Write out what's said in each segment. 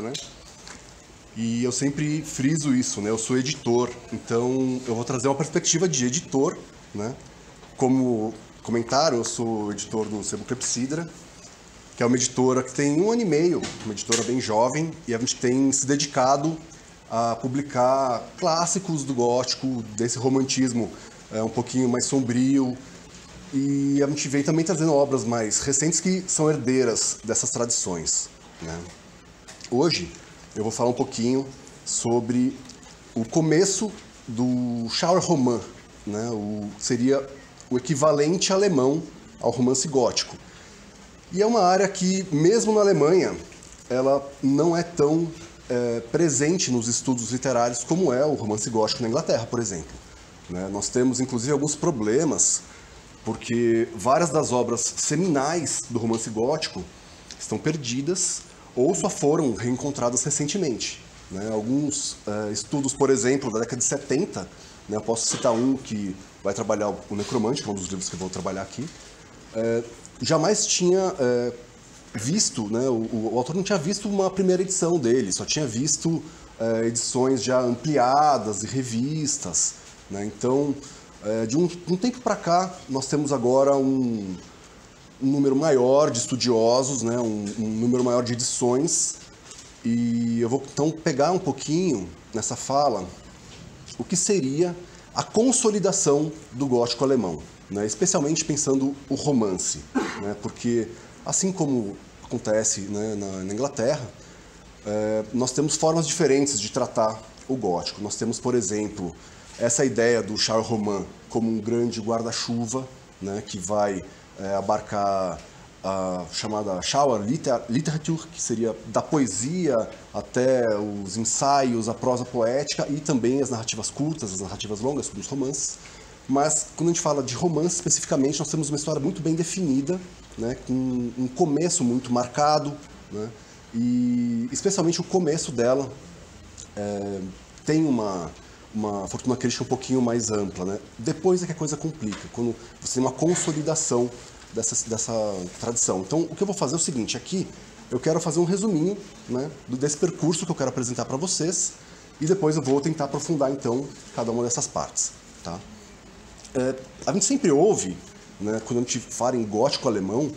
né? E eu sempre friso isso, né? Eu sou editor, então eu vou trazer uma perspectiva de editor, né? Como comentaram, eu sou editor do Sebo Clepsidra, que é uma editora que tem um ano e meio, uma editora bem jovem, e a gente tem se dedicado a publicar clássicos do gótico, desse romantismo é, um pouquinho mais sombrio, e a gente vem também trazendo obras mais recentes que são herdeiras dessas tradições. Né? Hoje eu vou falar um pouquinho sobre o começo do Schauer Roman, né? o, seria o equivalente alemão ao romance gótico. E é uma área que, mesmo na Alemanha, ela não é tão é, presente nos estudos literários como é o romance gótico na Inglaterra, por exemplo. Né? Nós temos, inclusive, alguns problemas porque várias das obras seminais do romance gótico estão perdidas ou só foram reencontradas recentemente. Né? Alguns uh, estudos, por exemplo, da década de 70, né? eu posso citar um que vai trabalhar o Necromante, que é um dos livros que eu vou trabalhar aqui, uh, jamais tinha uh, visto, né? O, o, autor não tinha visto uma primeira edição dele, só tinha visto edições já ampliadas e revistas. Né? Então, de um, um tempo para cá, nós temos agora um, um, número maior de estudiosos, né, um, um, número maior de edições, e eu vou então pegar um pouquinho nessa fala o que seria a consolidação do gótico alemão, né, especialmente pensando o romance, né, porque assim como acontece né, na, na, Inglaterra, é, nós temos formas diferentes de tratar o gótico. Nós temos, por exemplo, essa ideia do Charles Roman como um grande guarda-chuva, né, que vai é, abarcar a chamada Shower Literature, que seria da poesia até os ensaios, a prosa poética e também as narrativas curtas, as narrativas longas, como os romances. Mas quando a gente fala de romance especificamente, nós temos uma história muito bem definida, né, com um começo muito marcado, né, e especialmente o começo dela é, tem uma uma fortuna crítica um pouquinho mais ampla. Né? Depois é que a coisa complica, quando você tem uma consolidação dessa, dessa tradição. Então, o que eu vou fazer é o seguinte, aqui eu quero fazer um resuminho né, desse percurso que eu quero apresentar para vocês e depois eu vou tentar aprofundar, então, cada uma dessas partes. Tá? É, a gente sempre ouve, né, quando a gente fala em gótico alemão,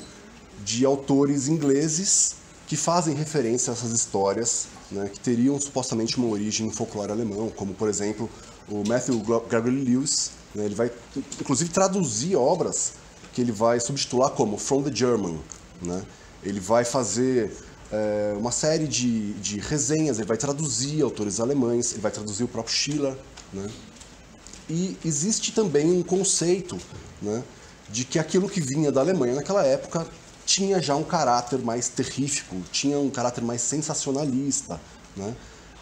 de autores ingleses que fazem referência a essas histórias né, que teriam supostamente uma origem em folclore alemão, como por exemplo o Matthew Gregory Lewis. Né, ele vai inclusive traduzir obras que ele vai subtitular como From the German. Né? Ele vai fazer é, uma série de, de resenhas, ele vai traduzir autores alemães, ele vai traduzir o próprio Schiller. Né? E existe também um conceito né, de que aquilo que vinha da Alemanha naquela época tinha já um caráter mais terrífico, tinha um caráter mais sensacionalista, né?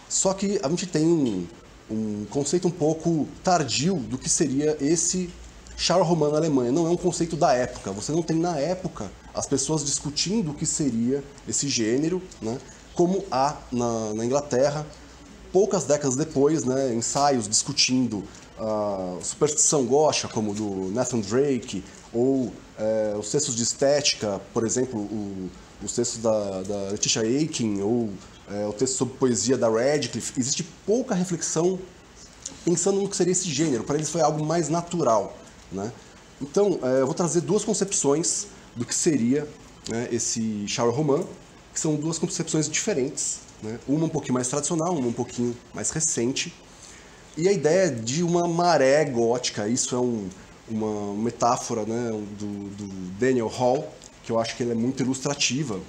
Só que a gente tem um, um conceito um pouco tardio do que seria esse Charles Roman na Alemanha. Não é um conceito da época. Você não tem na época as pessoas discutindo o que seria esse gênero, né? como há na, na Inglaterra, poucas décadas depois, né? ensaios discutindo a superstição gótica, como do Nathan Drake, ou é, os textos de estética, por exemplo, o, os textos da, da Letitia Aiken, ou é, o texto sobre poesia da Radcliffe, existe pouca reflexão pensando no que seria esse gênero. Para eles foi algo mais natural. Né? Então, é, eu vou trazer duas concepções do que seria né, esse shower roman, que são duas concepções diferentes. Né? Uma um pouquinho mais tradicional, uma um pouquinho mais recente. E a ideia de uma maré gótica, isso é um, uma metáfora né, do, do, Daniel Hall, que eu acho que é muito ilustrativa,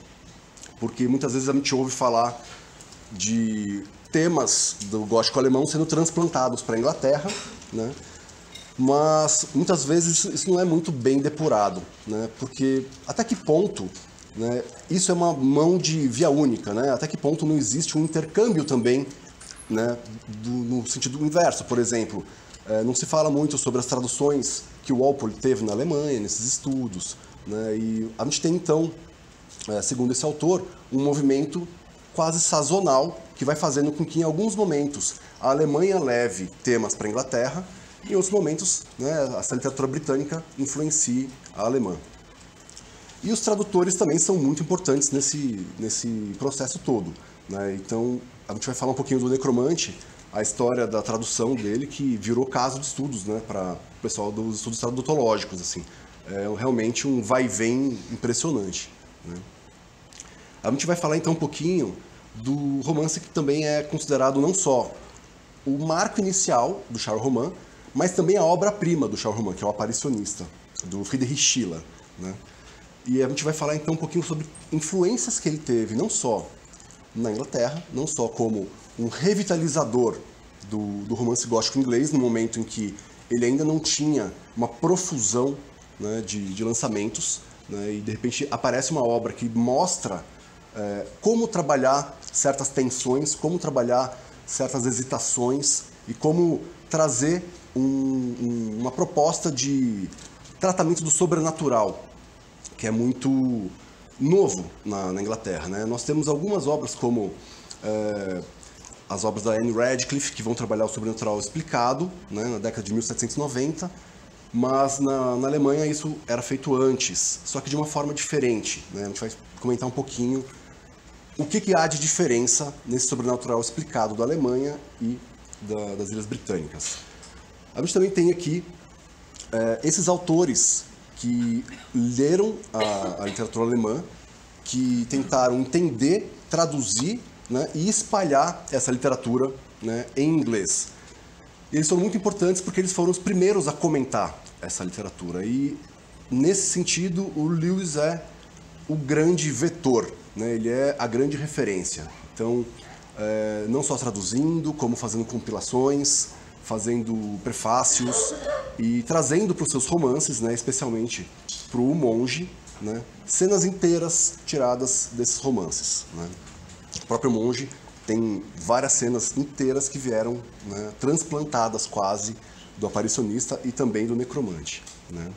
porque muitas vezes a gente ouve falar de temas do gótico alemão sendo transplantados para a Inglaterra, né? mas muitas vezes isso não é muito bem depurado, né? porque até que ponto né, isso é uma mão de via única, né? até que ponto não existe um intercâmbio também né, do, no sentido inverso, por exemplo, é, não se fala muito sobre as traduções que o Walpole teve na Alemanha, nesses estudos. Né? E a gente tem, então, é, segundo esse autor, um movimento quase sazonal que vai fazendo com que, em alguns momentos, a Alemanha leve temas para a Inglaterra e, em outros momentos, né, essa literatura britânica influencie a alemã. E os tradutores também são muito importantes nesse, nesse processo todo. Né? Então, a gente vai falar um pouquinho do Necromante, a história da tradução dele, que virou caso de estudos né, para o pessoal dos estudos tradutológicos. Assim. É realmente um vai e vem impressionante. Né? A gente vai falar então um pouquinho do romance que também é considerado não só o marco inicial do Charles Roman, mas também a obra-prima do Charles Roman, que é o Aparicionista, do Friedrich Schiller. Né? E a gente vai falar então um pouquinho sobre influências que ele teve, não só na Inglaterra, não só como um revitalizador do, do romance gótico inglês, no momento em que ele ainda não tinha uma profusão né, de, de, lançamentos, né, e de repente aparece uma obra que mostra é, como trabalhar certas tensões, como trabalhar certas hesitações e como trazer um, um, uma proposta de tratamento do sobrenatural, que é muito novo na, na Inglaterra. Né? Nós temos algumas obras como é, as obras da Anne Radcliffe, que vão trabalhar o sobrenatural explicado, né, na década de 1790, mas na, na, Alemanha isso era feito antes, só que de uma forma diferente. Né? A gente vai comentar um pouquinho o que, que há de diferença nesse sobrenatural explicado da Alemanha e da, das Ilhas Britânicas. A gente também tem aqui é, esses autores que leram a, a, literatura alemã, que tentaram entender, traduzir né, e espalhar essa literatura né, em inglês. Eles são muito importantes porque eles foram os primeiros a comentar essa literatura. E, nesse sentido, o Lewis é o grande vetor, né, ele é a grande referência. Então, é, não só traduzindo, como fazendo compilações, fazendo prefácios e trazendo para os seus romances, né, especialmente para o Monge, né, cenas inteiras tiradas desses romances. Né. O próprio Monge tem várias cenas inteiras que vieram né, transplantadas quase do aparicionista e também do necromante. Né.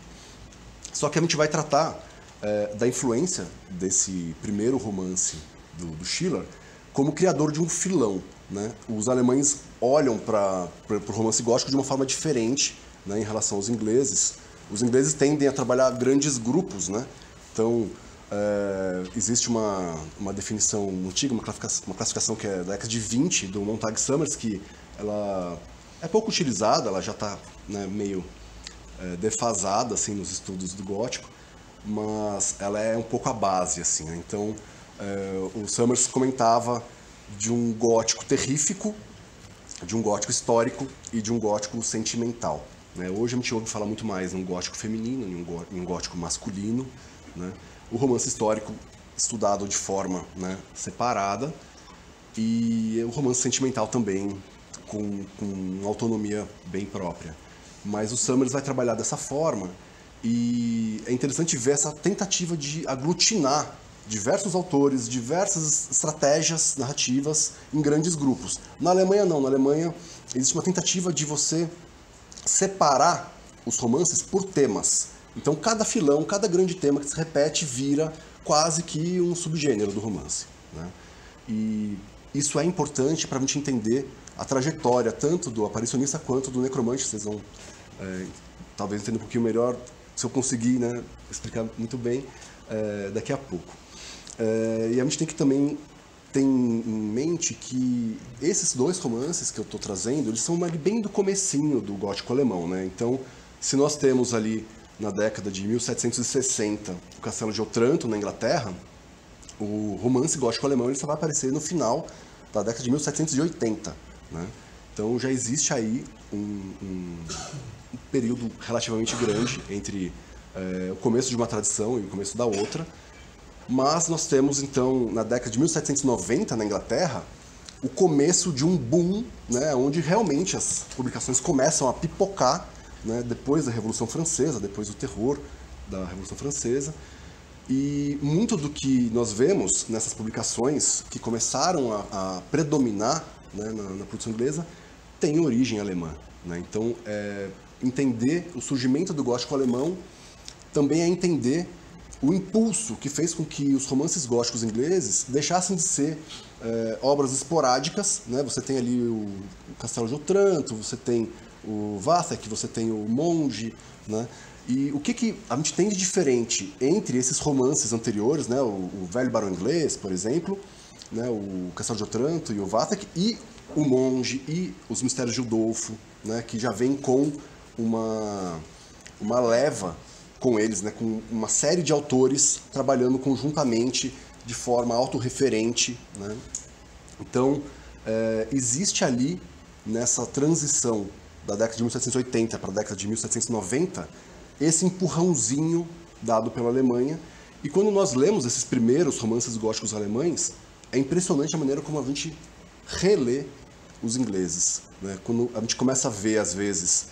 Só que a gente vai tratar é, da influência desse primeiro romance do, do Schiller como criador de um filão. Né? Os alemães olham para o romance gótico de uma forma diferente né, em relação aos ingleses. Os ingleses tendem a trabalhar grandes grupos, né? Então, é, existe uma, uma definição antiga, uma classificação, uma classificação que é da década de 20, do Montague Summers, que ela é pouco utilizada, ela já está né, meio é, defasada assim, nos estudos do gótico, mas ela é um pouco a base. Assim, né? Então, é, o Summers comentava de um gótico terrífico, de um gótico histórico e de um gótico sentimental. Né? Hoje a gente ouve falar muito mais em um gótico feminino, em um gótico masculino. Né? O romance histórico estudado de forma né, separada e o romance sentimental também com, com autonomia bem própria. Mas o Summers vai trabalhar dessa forma e é interessante ver essa tentativa de aglutinar diversos autores, diversas estratégias narrativas em grandes grupos. Na Alemanha não, na Alemanha existe uma tentativa de você separar os romances por temas. Então cada filão, cada grande tema que se repete vira quase que um subgênero do romance. Né? E isso é importante para a gente entender a trajetória tanto do aparicionista quanto do necromante. Vocês vão é, talvez entender um pouquinho melhor se eu conseguir né, explicar muito bem é, daqui a pouco. É, e a gente tem que também ter em mente que esses dois romances que eu estou trazendo, eles são bem do comecinho do gótico alemão, né? Então, se nós temos ali na década de 1760 o Castelo de Otranto na Inglaterra, o romance gótico alemão ele só vai aparecer no final da década de 1780, né? Então já existe aí um, um, um período relativamente grande entre é, o começo de uma tradição e o começo da outra, mas nós temos, então, na década de 1790, na Inglaterra, o começo de um boom, né, onde realmente as publicações começam a pipocar, né, depois da Revolução Francesa, depois do terror da Revolução Francesa. E muito do que nós vemos nessas publicações, que começaram a, a predominar né, na, na, produção inglesa, tem origem alemã. Né? Então, é, entender o surgimento do gótico alemão também é entender o impulso que fez com que os romances góticos ingleses deixassem de ser é, obras esporádicas. Né? Você tem ali o, Castelo de Otranto, você tem o Vathek, você tem o Monge. Né? E o que, que a gente tem de diferente entre esses romances anteriores, né? o, o Velho Barão Inglês, por exemplo, né, o Castelo de Otranto e o Vathek, e o Monge e os Mistérios de Udolfo, né, que já vem com uma, uma leva com eles, né, com uma série de autores trabalhando conjuntamente de forma autorreferente. Né? Então, é, existe ali, nessa transição da década de 1780 para a década de 1790, esse empurrãozinho dado pela Alemanha. E quando nós lemos esses primeiros romances góticos alemães, é impressionante a maneira como a gente relê os ingleses. Né? Quando a gente começa a ver, às vezes,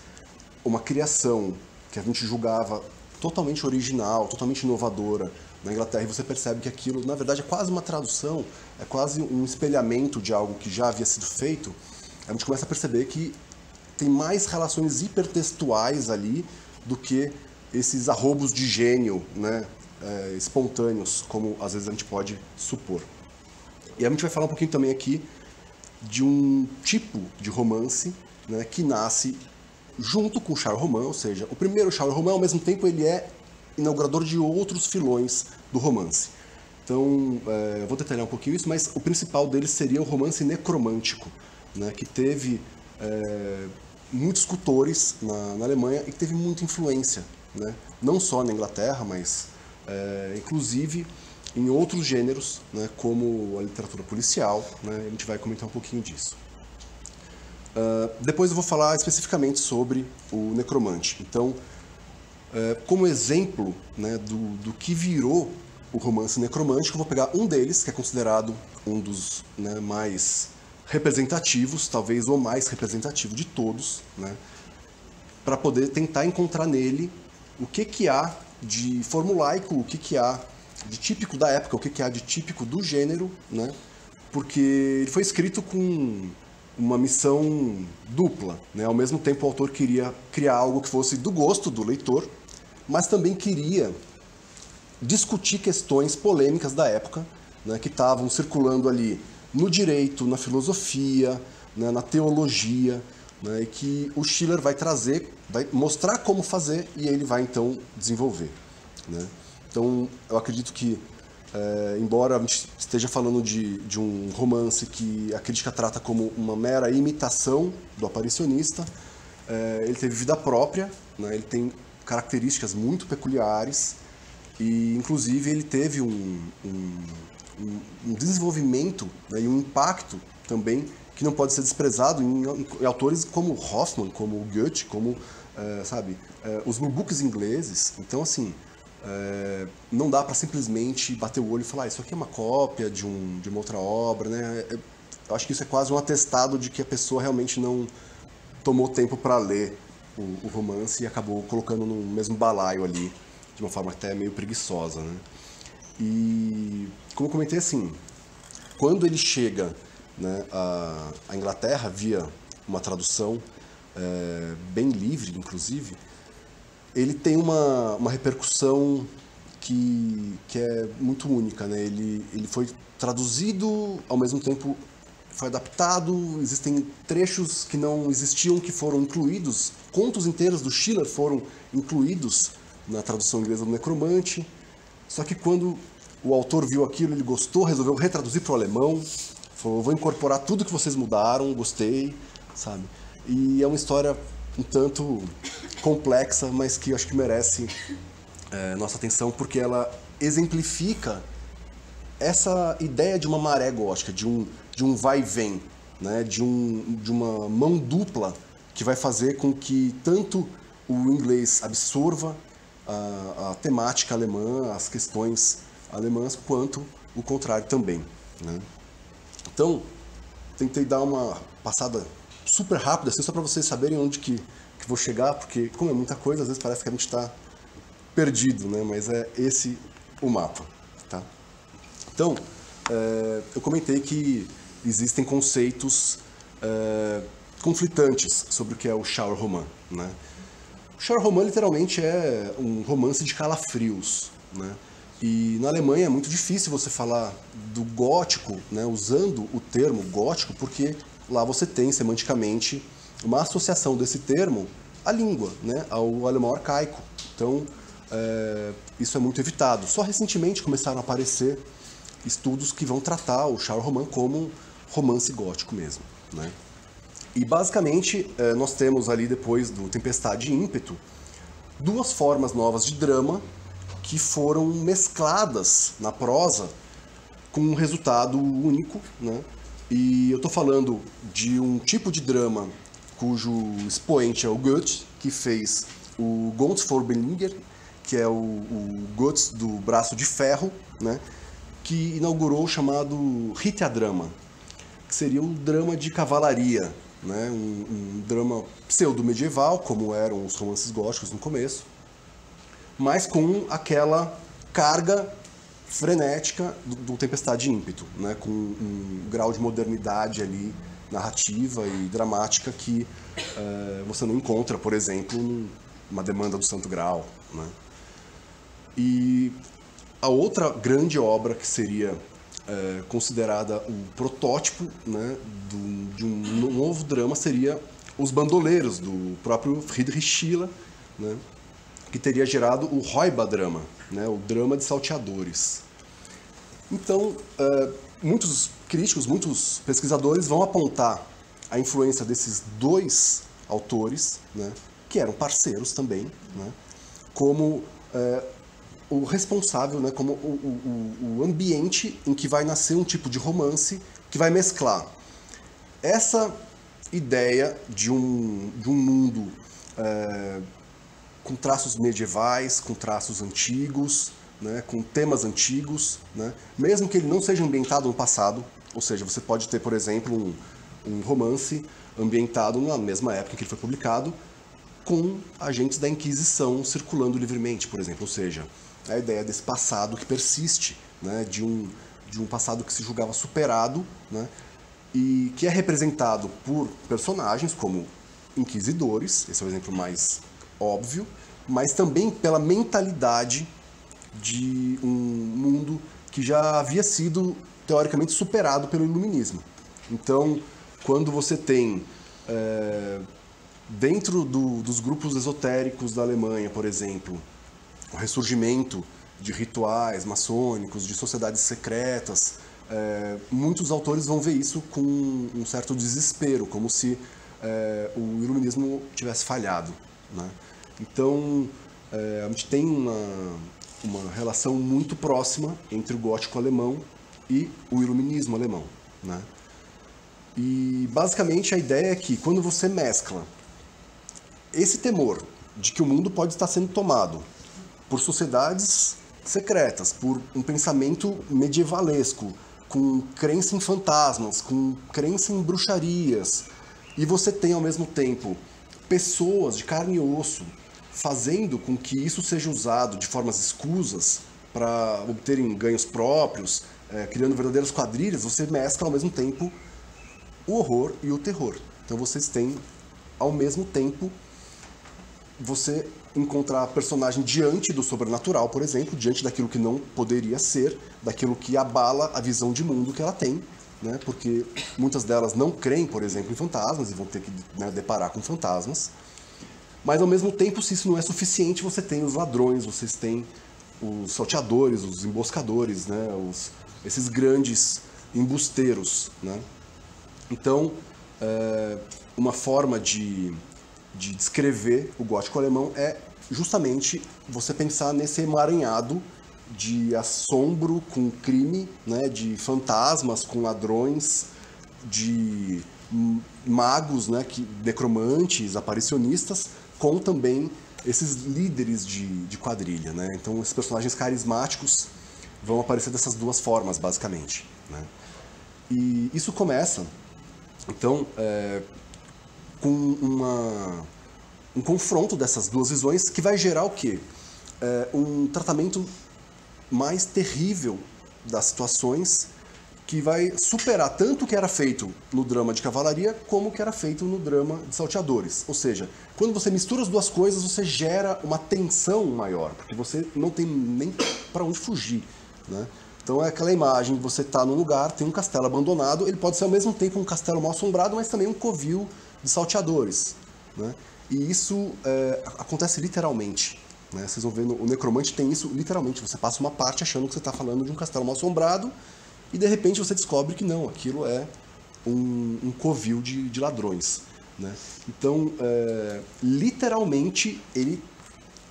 uma criação que a gente julgava totalmente original, totalmente inovadora na Inglaterra, e você percebe que aquilo, na verdade, é quase uma tradução, é quase um espelhamento de algo que já havia sido feito, a gente começa a perceber que tem mais relações hipertextuais ali do que esses arrobos de gênio né, é, espontâneos, como às vezes a gente pode supor. E a gente vai falar um pouquinho também aqui de um tipo de romance né, que nasce junto com o Charles Roman, ou seja, o primeiro Charles Roman, ao mesmo tempo, ele é inaugurador de outros filões do romance. Então, é, vou detalhar um pouquinho isso, mas o principal deles seria o romance necromântico, né, que teve é, muitos escultores na, na, Alemanha e que teve muita influência, né, não só na Inglaterra, mas é, inclusive em outros gêneros, né, como a literatura policial. Né, a gente vai comentar um pouquinho disso. Uh, depois eu vou falar especificamente sobre o necromante. Então, uh, como exemplo né, do, do que virou o romance necromântico, eu vou pegar um deles, que é considerado um dos né, mais representativos, talvez o mais representativo de todos, né, para poder tentar encontrar nele o que, que há de formulaico, o que, que há de típico da época, o que, que há de típico do gênero, né, porque ele foi escrito com uma missão dupla. Né? Ao mesmo tempo, o autor queria criar algo que fosse do gosto do leitor, mas também queria discutir questões polêmicas da época, né, que estavam circulando ali no direito, na filosofia, né, na teologia, né, e que o Schiller vai trazer, vai mostrar como fazer e ele vai então desenvolver. Né? Então, eu acredito que é, embora a gente esteja falando de, de um romance que a crítica trata como uma mera imitação do aparicionista, é, ele teve vida própria, né, ele tem características muito peculiares e, inclusive, ele teve um, um, um desenvolvimento né, e um impacto também que não pode ser desprezado em, em autores como Hoffman, como Goethe, como, é, sabe, é, os books ingleses. Então, assim, é, não dá para simplesmente bater o olho e falar, ah, isso aqui é uma cópia de, um, de uma outra obra, né? É, eu acho que isso é quase um atestado de que a pessoa realmente não tomou tempo para ler o, o, romance e acabou colocando no mesmo balaio ali, de uma forma até meio preguiçosa, né? E, como eu comentei assim, quando ele chega né, à, à Inglaterra via uma tradução é, bem livre, inclusive, ele tem uma, uma repercussão que, que é muito única, né? Ele, ele foi traduzido, ao mesmo tempo foi adaptado, existem trechos que não existiam que foram incluídos, contos inteiros do Schiller foram incluídos na tradução inglesa do Necromante. Só que quando o autor viu aquilo, ele gostou, resolveu retraduzir para o alemão, falou: vou incorporar tudo que vocês mudaram, gostei, sabe? E é uma história um tanto complexa, mas que eu acho que merece é, nossa atenção porque ela exemplifica essa ideia de uma maré gótica, de um, de um vai e vem, né? de, um, de uma mão dupla que vai fazer com que tanto o inglês absorva a, a temática alemã, as questões alemãs, quanto o contrário também. Né? Então, tentei dar uma passada super rápida, assim, só para vocês saberem onde que, que vou chegar, porque como é muita coisa, às vezes parece que a gente está perdido, né? Mas é esse o mapa, tá? Então, é, eu comentei que existem conceitos é, conflitantes sobre o que é o shower roman, né? Shower roman literalmente é um romance de calafrios, né? E na Alemanha é muito difícil você falar do gótico, né, usando o termo gótico, porque lá você tem semanticamente uma associação desse termo à língua, né, ao alemão arcaico. Então, é, isso é muito evitado. Só recentemente começaram a aparecer estudos que vão tratar o Charles Roman como romance gótico mesmo. Né? E basicamente eh, nós temos ali depois do Tempestade e Ímpeto duas formas novas de drama que foram mescladas na prosa com um resultado único, né? E eu estou falando de um tipo de drama cujo expoente é o Goethe, que fez o Gons for que é o, o Goethe do braço de ferro, né? que inaugurou o chamado Drama, que seria o drama de cavalaria, né? um, um drama pseudo-medieval, como eram os romances góticos no começo, mas com aquela carga frenética do, do Tempestade Ímpeto, né? com um grau de modernidade ali narrativa e dramática que uh, você não encontra, por exemplo, numa demanda do Santo Grau. Né? E a outra grande obra que seria é, considerada o protótipo né, do, de um novo drama seria Os Bandoleiros, do próprio Friedrich Schiller, né, que teria gerado o Räuber-Drama, né, o drama de salteadores. Então, é, muitos críticos, muitos pesquisadores vão apontar a influência desses dois autores, né, que eram parceiros também, né, como é, o responsável, né, como o, o, o ambiente em que vai nascer um tipo de romance que vai mesclar. Essa ideia de um, de um mundo é, com traços medievais, com traços antigos, né, com temas antigos, né, mesmo que ele não seja ambientado no passado, ou seja, você pode ter, por exemplo, um, um romance ambientado na mesma época que ele foi publicado, com agentes da Inquisição circulando livremente, por exemplo, ou seja, a ideia desse passado que persiste, né, de, um, de um passado que se julgava superado, né, e que é representado por personagens como inquisidores, esse é o exemplo mais óbvio, mas também pela mentalidade de um mundo que já havia sido teoricamente superado pelo iluminismo. Então, quando você tem é, dentro do, dos grupos esotéricos da Alemanha, por exemplo, o ressurgimento de rituais maçônicos, de sociedades secretas. É, muitos autores vão ver isso com um certo desespero, como se é, o iluminismo tivesse falhado. Né? Então, é, a gente tem uma, uma relação muito próxima entre o gótico alemão e o iluminismo alemão. Né? E, basicamente, a ideia é que quando você mescla esse temor de que o mundo pode estar sendo tomado por sociedades secretas, por um pensamento medievalesco, com crença em fantasmas, com crença em bruxarias, e você tem ao mesmo tempo pessoas de carne e osso fazendo com que isso seja usado de formas escusas para obterem ganhos próprios, é, criando verdadeiras quadrilhas, você mescla ao mesmo tempo o horror e o terror. Então vocês têm ao mesmo tempo você encontrar personagem diante do sobrenatural, por exemplo, diante daquilo que não poderia ser, daquilo que abala a visão de mundo que ela tem, né? porque muitas delas não creem, por exemplo, em fantasmas e vão ter que né, deparar com fantasmas. Mas ao mesmo tempo, se isso não é suficiente, você tem os ladrões, vocês têm os salteadores, os emboscadores, né? os, esses grandes embusteiros. Né? Então, é, uma forma de de descrever o gótico alemão é justamente você pensar nesse emaranhado de assombro com crime, né, de fantasmas com ladrões, de magos, né, que, necromantes, aparicionistas, com também esses líderes de, de quadrilha. Né? Então, esses personagens carismáticos vão aparecer dessas duas formas, basicamente. Né? E isso começa, então, é, com uma, um confronto dessas duas visões que vai gerar o quê? É, um tratamento mais terrível das situações que vai superar tanto o que era feito no drama de cavalaria como o que era feito no drama de salteadores. Ou seja, quando você mistura as duas coisas, você gera uma tensão maior, porque você não tem nem para onde fugir. Né? Então é aquela imagem, você está num lugar, tem um castelo abandonado, ele pode ser ao mesmo tempo um castelo mal assombrado, mas também um covil de salteadores. Né? E isso é, acontece literalmente. Né? Vocês vão ver, no, o Necromante tem isso literalmente. Você passa uma parte achando que você está falando de um castelo mal assombrado e de repente você descobre que não, aquilo é um, um covil de, de ladrões. Né? Então, é, literalmente, ele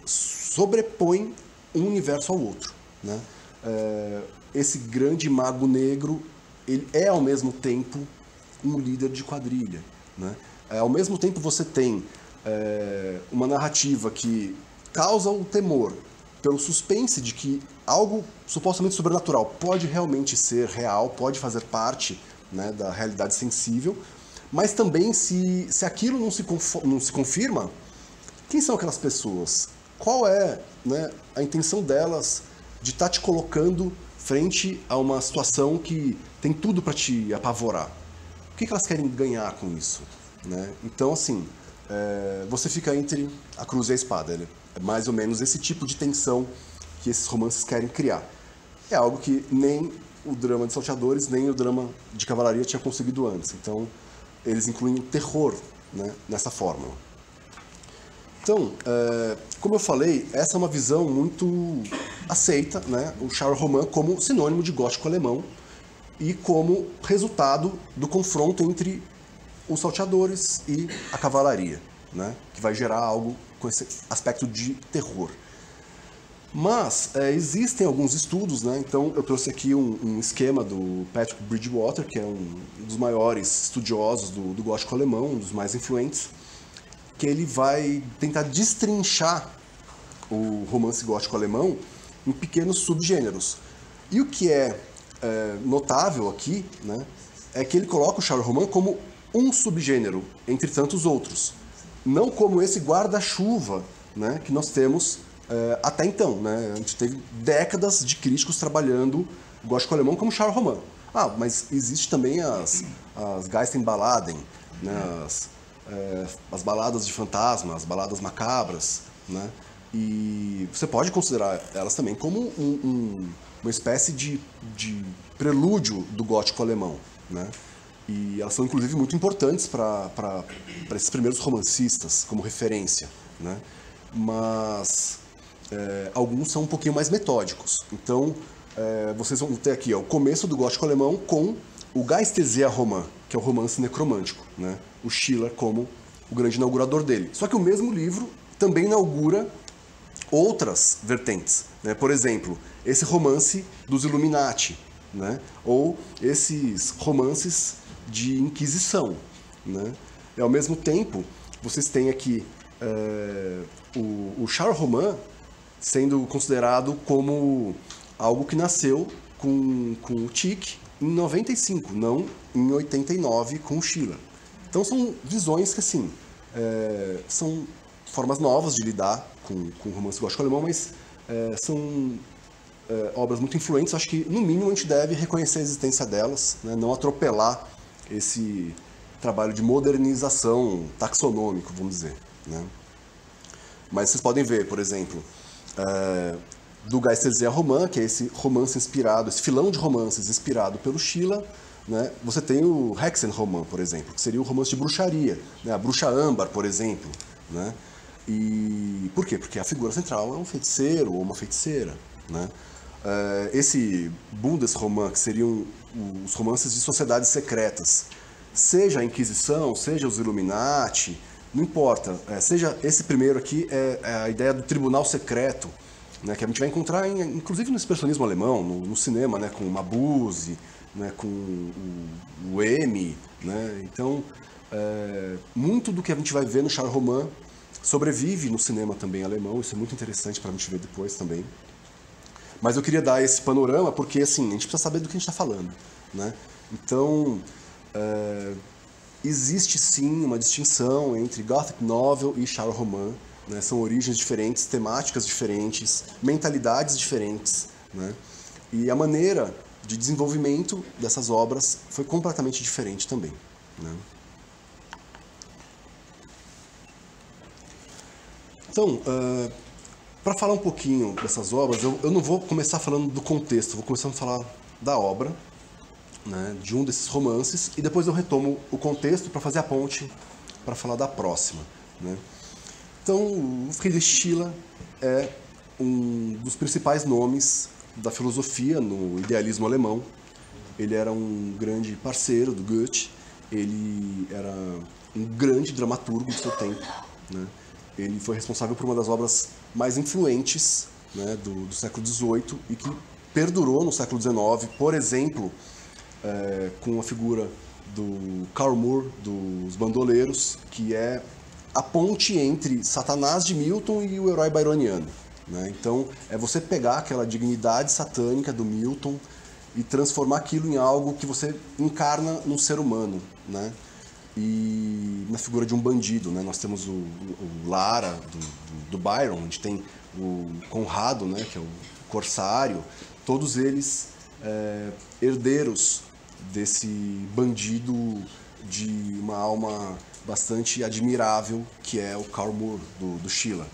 sobrepõe um universo ao outro. Né? É, esse grande mago negro, ele é ao mesmo tempo um líder de quadrilha. Né? É, ao mesmo tempo você tem é, uma narrativa que causa o temor pelo suspense de que algo supostamente sobrenatural pode realmente ser real, pode fazer parte né, da realidade sensível, mas também se, se aquilo não se, não se confirma, quem são aquelas pessoas? Qual é né, a intenção delas de estar tá te colocando frente a uma situação que tem tudo para te apavorar? O que, que, elas querem ganhar com isso? Né? Então, assim, é, você fica entre a cruz e a espada. É mais ou menos esse tipo de tensão que esses romances querem criar. É algo que nem o drama de salteadores, nem o drama de cavalaria tinha conseguido antes. Então, eles incluem o terror né, nessa fórmula. Então, é, como eu falei, essa é uma visão muito aceita, né, o Charles Roman como sinônimo de gótico alemão e como resultado do confronto entre os salteadores e a cavalaria, né, que vai gerar algo com esse aspecto de terror. Mas é, existem alguns estudos, né? Então eu trouxe aqui um, um, esquema do Patrick Bridgewater, que é um, dos maiores estudiosos do, do gótico alemão, um dos mais influentes, que ele vai tentar destrinchar o romance gótico alemão em pequenos subgêneros. E o que é, é notável aqui, né, é que ele coloca o Charles Roman como um subgênero entre tantos outros, não como esse guarda-chuva, né, que nós temos é, até então, né? A gente teve décadas de críticos trabalhando o gótico alemão como Charles Roman. Ah, mas existe também as, as Geistenballaden, né? as, é, as baladas de fantasma, as baladas macabras, né? E você pode considerar elas também como um, um, uma espécie de, de prelúdio do gótico alemão, né? E elas são inclusive muito importantes para esses primeiros romancistas como referência, né? Mas é, alguns são um pouquinho mais metódicos. Então, é, vocês vão ter aqui ó, o começo do gótico alemão com o Geistesia Roman, que é o romance necromântico, né? o Schiller como o grande inaugurador dele. Só que o mesmo livro também inaugura outras vertentes. Né? Por exemplo, esse romance dos Illuminati, né? ou esses romances de Inquisição. Né? E ao mesmo tempo, vocês têm aqui é, o, o Charles sendo considerado como algo que nasceu com, com o Tic em 95, não em 89 com o Schiller. Então são visões que, assim, é, são formas novas de lidar com, com o romance gótico alemão, mas é, são é, obras muito influentes. Acho que, no mínimo, a gente deve reconhecer a existência delas, né, não atropelar esse trabalho de modernização taxonômico, vamos dizer. Né? Mas vocês podem ver, por exemplo, é, do Geisterzia Roman, que é esse romance inspirado, esse filão de romances inspirado pelo Schiller, né? Você tem o Hexenroman, por exemplo, que seria o romance de bruxaria, né? a bruxa âmbar, por exemplo, né? E por quê? Porque a figura central é um feiticeiro ou uma feiticeira, né? É, esse Bundesroman, que seriam os romances de sociedades secretas, seja a Inquisição, seja os Illuminati, não importa. É, seja esse primeiro aqui, é, é, a ideia do tribunal secreto, né, que a gente vai encontrar, em, inclusive no expressionismo alemão, no, no, cinema, né, com o Mabuse, né, com o, o M. Né, então, é, muito do que a gente vai ver no Charles Roman sobrevive no cinema também alemão. Isso é muito interessante para a gente ver depois também. Mas eu queria dar esse panorama porque, assim, a gente precisa saber do que a gente está falando. Né? Então, é, existe sim uma distinção entre Gothic Novel e Charles Roman. Né? São origens diferentes, temáticas diferentes, mentalidades diferentes. Né? E a maneira de desenvolvimento dessas obras foi completamente diferente também. Né? Então, uh, para falar um pouquinho dessas obras, eu, eu não vou começar falando do contexto, vou começar a falar da obra, né, de um desses romances e depois eu retomo o contexto para fazer a ponte para falar da próxima. Né? Então, o Friedrich Schiller é um dos principais nomes da filosofia no idealismo alemão. Ele era um grande parceiro do Goethe, ele era um grande dramaturgo do seu tempo. Né? Ele foi responsável por uma das obras mais influentes né, do, do século XVIII e que perdurou no século XIX, por exemplo, é, com a figura do Karl Moore, dos bandoleiros, que é a ponte entre Satanás de Milton e o herói byroniano. Né? Então, é você pegar aquela dignidade satânica do Milton e transformar aquilo em algo que você encarna num ser humano. Né? E na figura de um bandido. Né? Nós temos o, o Lara, do, do, do, Byron, gente tem o Conrado, né? que é o corsário, todos eles é, herdeiros desse bandido de uma alma bastante admirável que é o Karl Moore, do, do Schiller.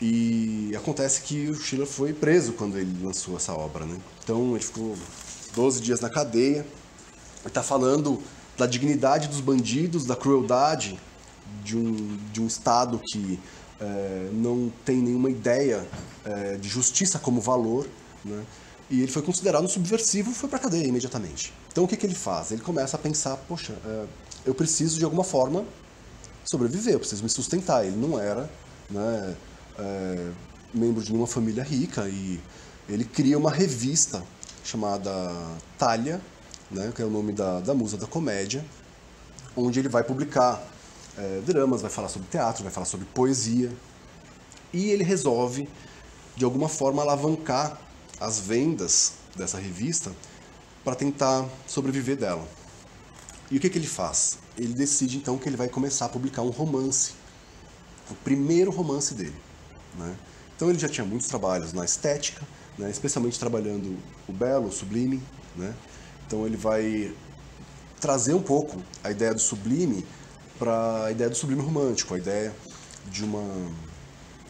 E acontece que o Schiller foi preso quando ele lançou essa obra, né? Então ele ficou 12 dias na cadeia. Está falando da dignidade dos bandidos, da crueldade de um, de um Estado que é, não tem nenhuma ideia é, de justiça como valor, né? E ele foi considerado um subversivo foi para cadeia imediatamente. Então o que, que ele faz? Ele começa a pensar, poxa, é, eu preciso de alguma forma sobreviver, eu preciso me sustentar. Ele não era né, é, membro de nenhuma família rica e ele cria uma revista chamada Talha, né, que é o nome da, da musa da comédia, onde ele vai publicar é, dramas, vai falar sobre teatro, vai falar sobre poesia. E ele resolve, de alguma forma, alavancar as vendas dessa revista para tentar sobreviver dela. E o que, que ele faz? Ele decide então que ele vai começar a publicar um romance, o primeiro romance dele. Né? Então ele já tinha muitos trabalhos na estética, né? especialmente trabalhando o belo, o sublime. Né? Então ele vai trazer um pouco a ideia do sublime para a ideia do sublime romântico, a ideia de uma.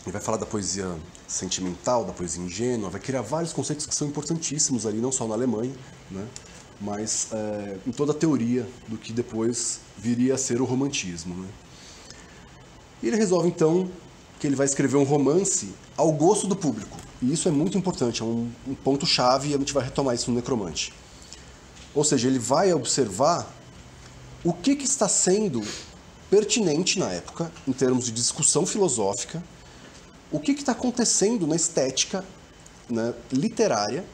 Ele vai falar da poesia sentimental, da poesia ingênua, vai criar vários conceitos que são importantíssimos ali, não só na Alemanha, né? mas é, em toda a teoria do que depois viria a ser o romantismo. Né? E ele resolve então que ele vai escrever um romance ao gosto do público. E isso é muito importante, é um, um ponto-chave e a gente vai retomar isso no Necromante. Ou seja, ele vai observar o que, que está sendo pertinente na época, em termos de discussão filosófica, o que está acontecendo na estética né, literária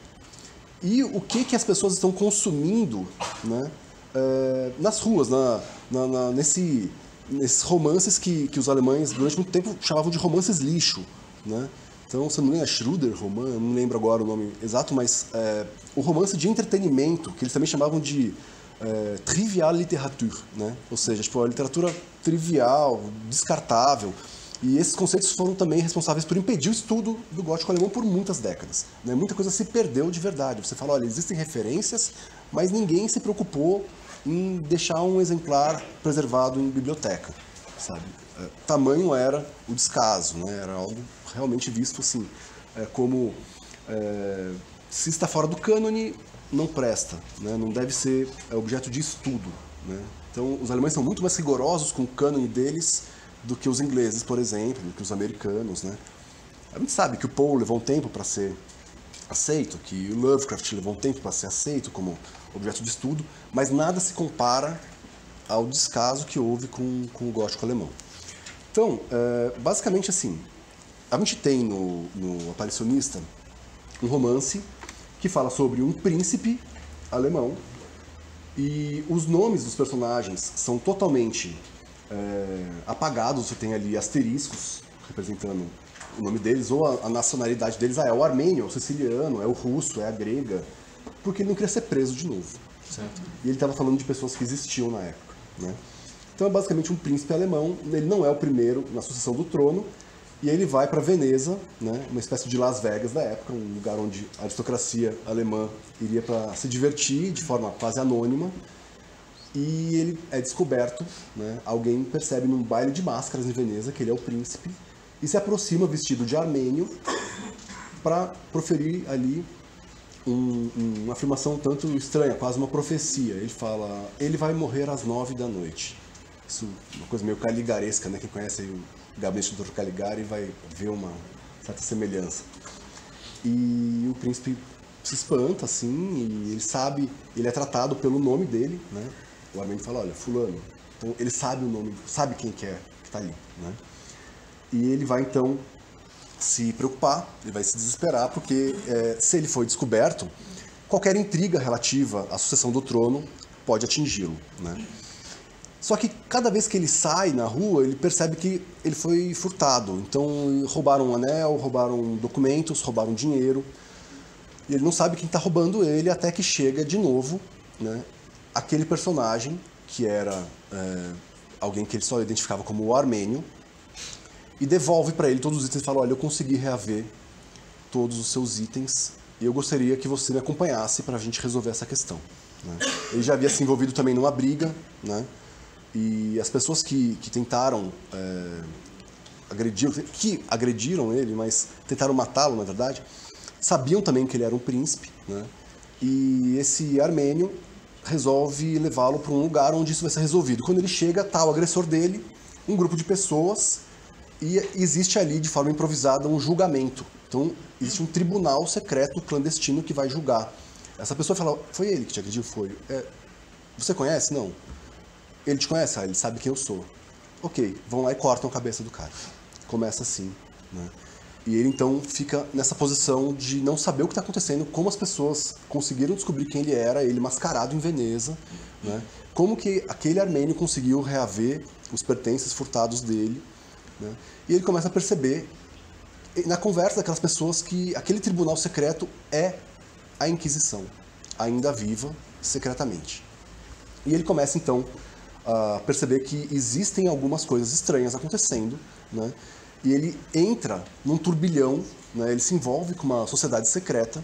e o que, que as pessoas estão consumindo né, é, nas ruas, na, na, na, nesse, nesses romances que, que os alemães durante muito tempo chamavam de romances lixo. Né? Então, se não me engano, é Schroeder Roman, não lembro agora o nome exato, mas é, o romance de entretenimento, que eles também chamavam de é, trivial literature, né? ou seja, tipo, a literatura trivial, descartável. E esses conceitos foram também responsáveis por impedir o estudo do gótico alemão por muitas décadas. Né? Muita coisa se perdeu de verdade. Você fala, olha, existem referências, mas ninguém se preocupou em deixar um exemplar preservado em biblioteca, sabe? É, tamanho era o descaso, né? Era algo realmente visto assim, é, como é, se está fora do cânone, não presta, né? Não deve ser é, objeto de estudo, né? Então, os alemães são muito mais rigorosos com o cânone deles do que os ingleses, por exemplo, do que os americanos, né? A gente sabe que o Poe levou um tempo para ser aceito, que o Lovecraft levou um tempo para ser aceito como objeto de estudo, mas nada se compara ao descaso que houve com, com o gótico alemão. Então, é, basicamente assim, a gente tem no, no Aparicionista um romance que fala sobre um príncipe alemão e os nomes dos personagens são totalmente é, apagados, você tem ali asteriscos representando o nome deles, ou a, a, nacionalidade deles, ah, é o armênio, é o siciliano, é o russo, é a grega, porque ele não queria ser preso de novo. Certo. E ele estava falando de pessoas que existiam na época. Né? Então é basicamente um príncipe alemão, ele não é o primeiro na sucessão do trono, e ele vai para Veneza, né, uma espécie de Las Vegas da época, um lugar onde a aristocracia alemã iria para se divertir de forma quase anônima, e ele é descoberto, né? alguém percebe num baile de máscaras em Veneza que ele é o príncipe e se aproxima vestido de armênio para proferir ali um, um, uma afirmação tanto estranha, quase uma profecia. Ele fala: ele vai morrer às nove da noite. Isso uma coisa meio caligaresca, né? Quem conhece o gabinete do Dr. Caligari vai ver uma certa semelhança. E o príncipe se espanta, assim, e ele sabe, ele é tratado pelo nome dele, né? O Armênio fala, olha, fulano. Então ele sabe o nome, sabe quem que é que está ali, né? E ele vai então se preocupar, ele vai se desesperar, porque é, se ele foi descoberto, qualquer intriga relativa à sucessão do trono pode atingi-lo, né? Só que cada vez que ele sai na rua, ele percebe que ele foi furtado. Então roubaram um anel, roubaram documentos, roubaram dinheiro. E ele não sabe quem está roubando ele até que chega de novo né, aquele personagem que era é, alguém que ele só identificava como o armênio e devolve para ele todos os itens e fala: Olha, eu consegui reaver todos os seus itens e eu gostaria que você me acompanhasse para a gente resolver essa questão. Né? Ele já havia se envolvido também numa briga, né? E as pessoas que, que tentaram é, que agrediram ele, mas tentaram matá-lo, na verdade, sabiam também que ele era um príncipe, né? E esse armênio resolve levá-lo para um lugar onde isso vai ser resolvido. Quando ele chega, tá o agressor dele, um grupo de pessoas, e existe ali, de forma improvisada, um julgamento. Então, existe um tribunal secreto, clandestino, que vai julgar. Essa pessoa fala, foi ele que te agrediu? Foi. É, você conhece? Não. Ele te conhece? Ah, ele sabe quem eu sou. Ok, vão lá e cortam a cabeça do cara. Começa assim, né? E ele então fica nessa posição de não saber o que está acontecendo, como as pessoas conseguiram descobrir quem ele era, ele mascarado em Veneza, né? Como que aquele armênio conseguiu reaver os pertences furtados dele, né? E ele começa a perceber na conversa daquelas pessoas que aquele tribunal secreto é a Inquisição, ainda viva secretamente. E ele começa então perceber que existem algumas coisas estranhas acontecendo, né? E ele entra num turbilhão, né? ele se envolve com uma sociedade secreta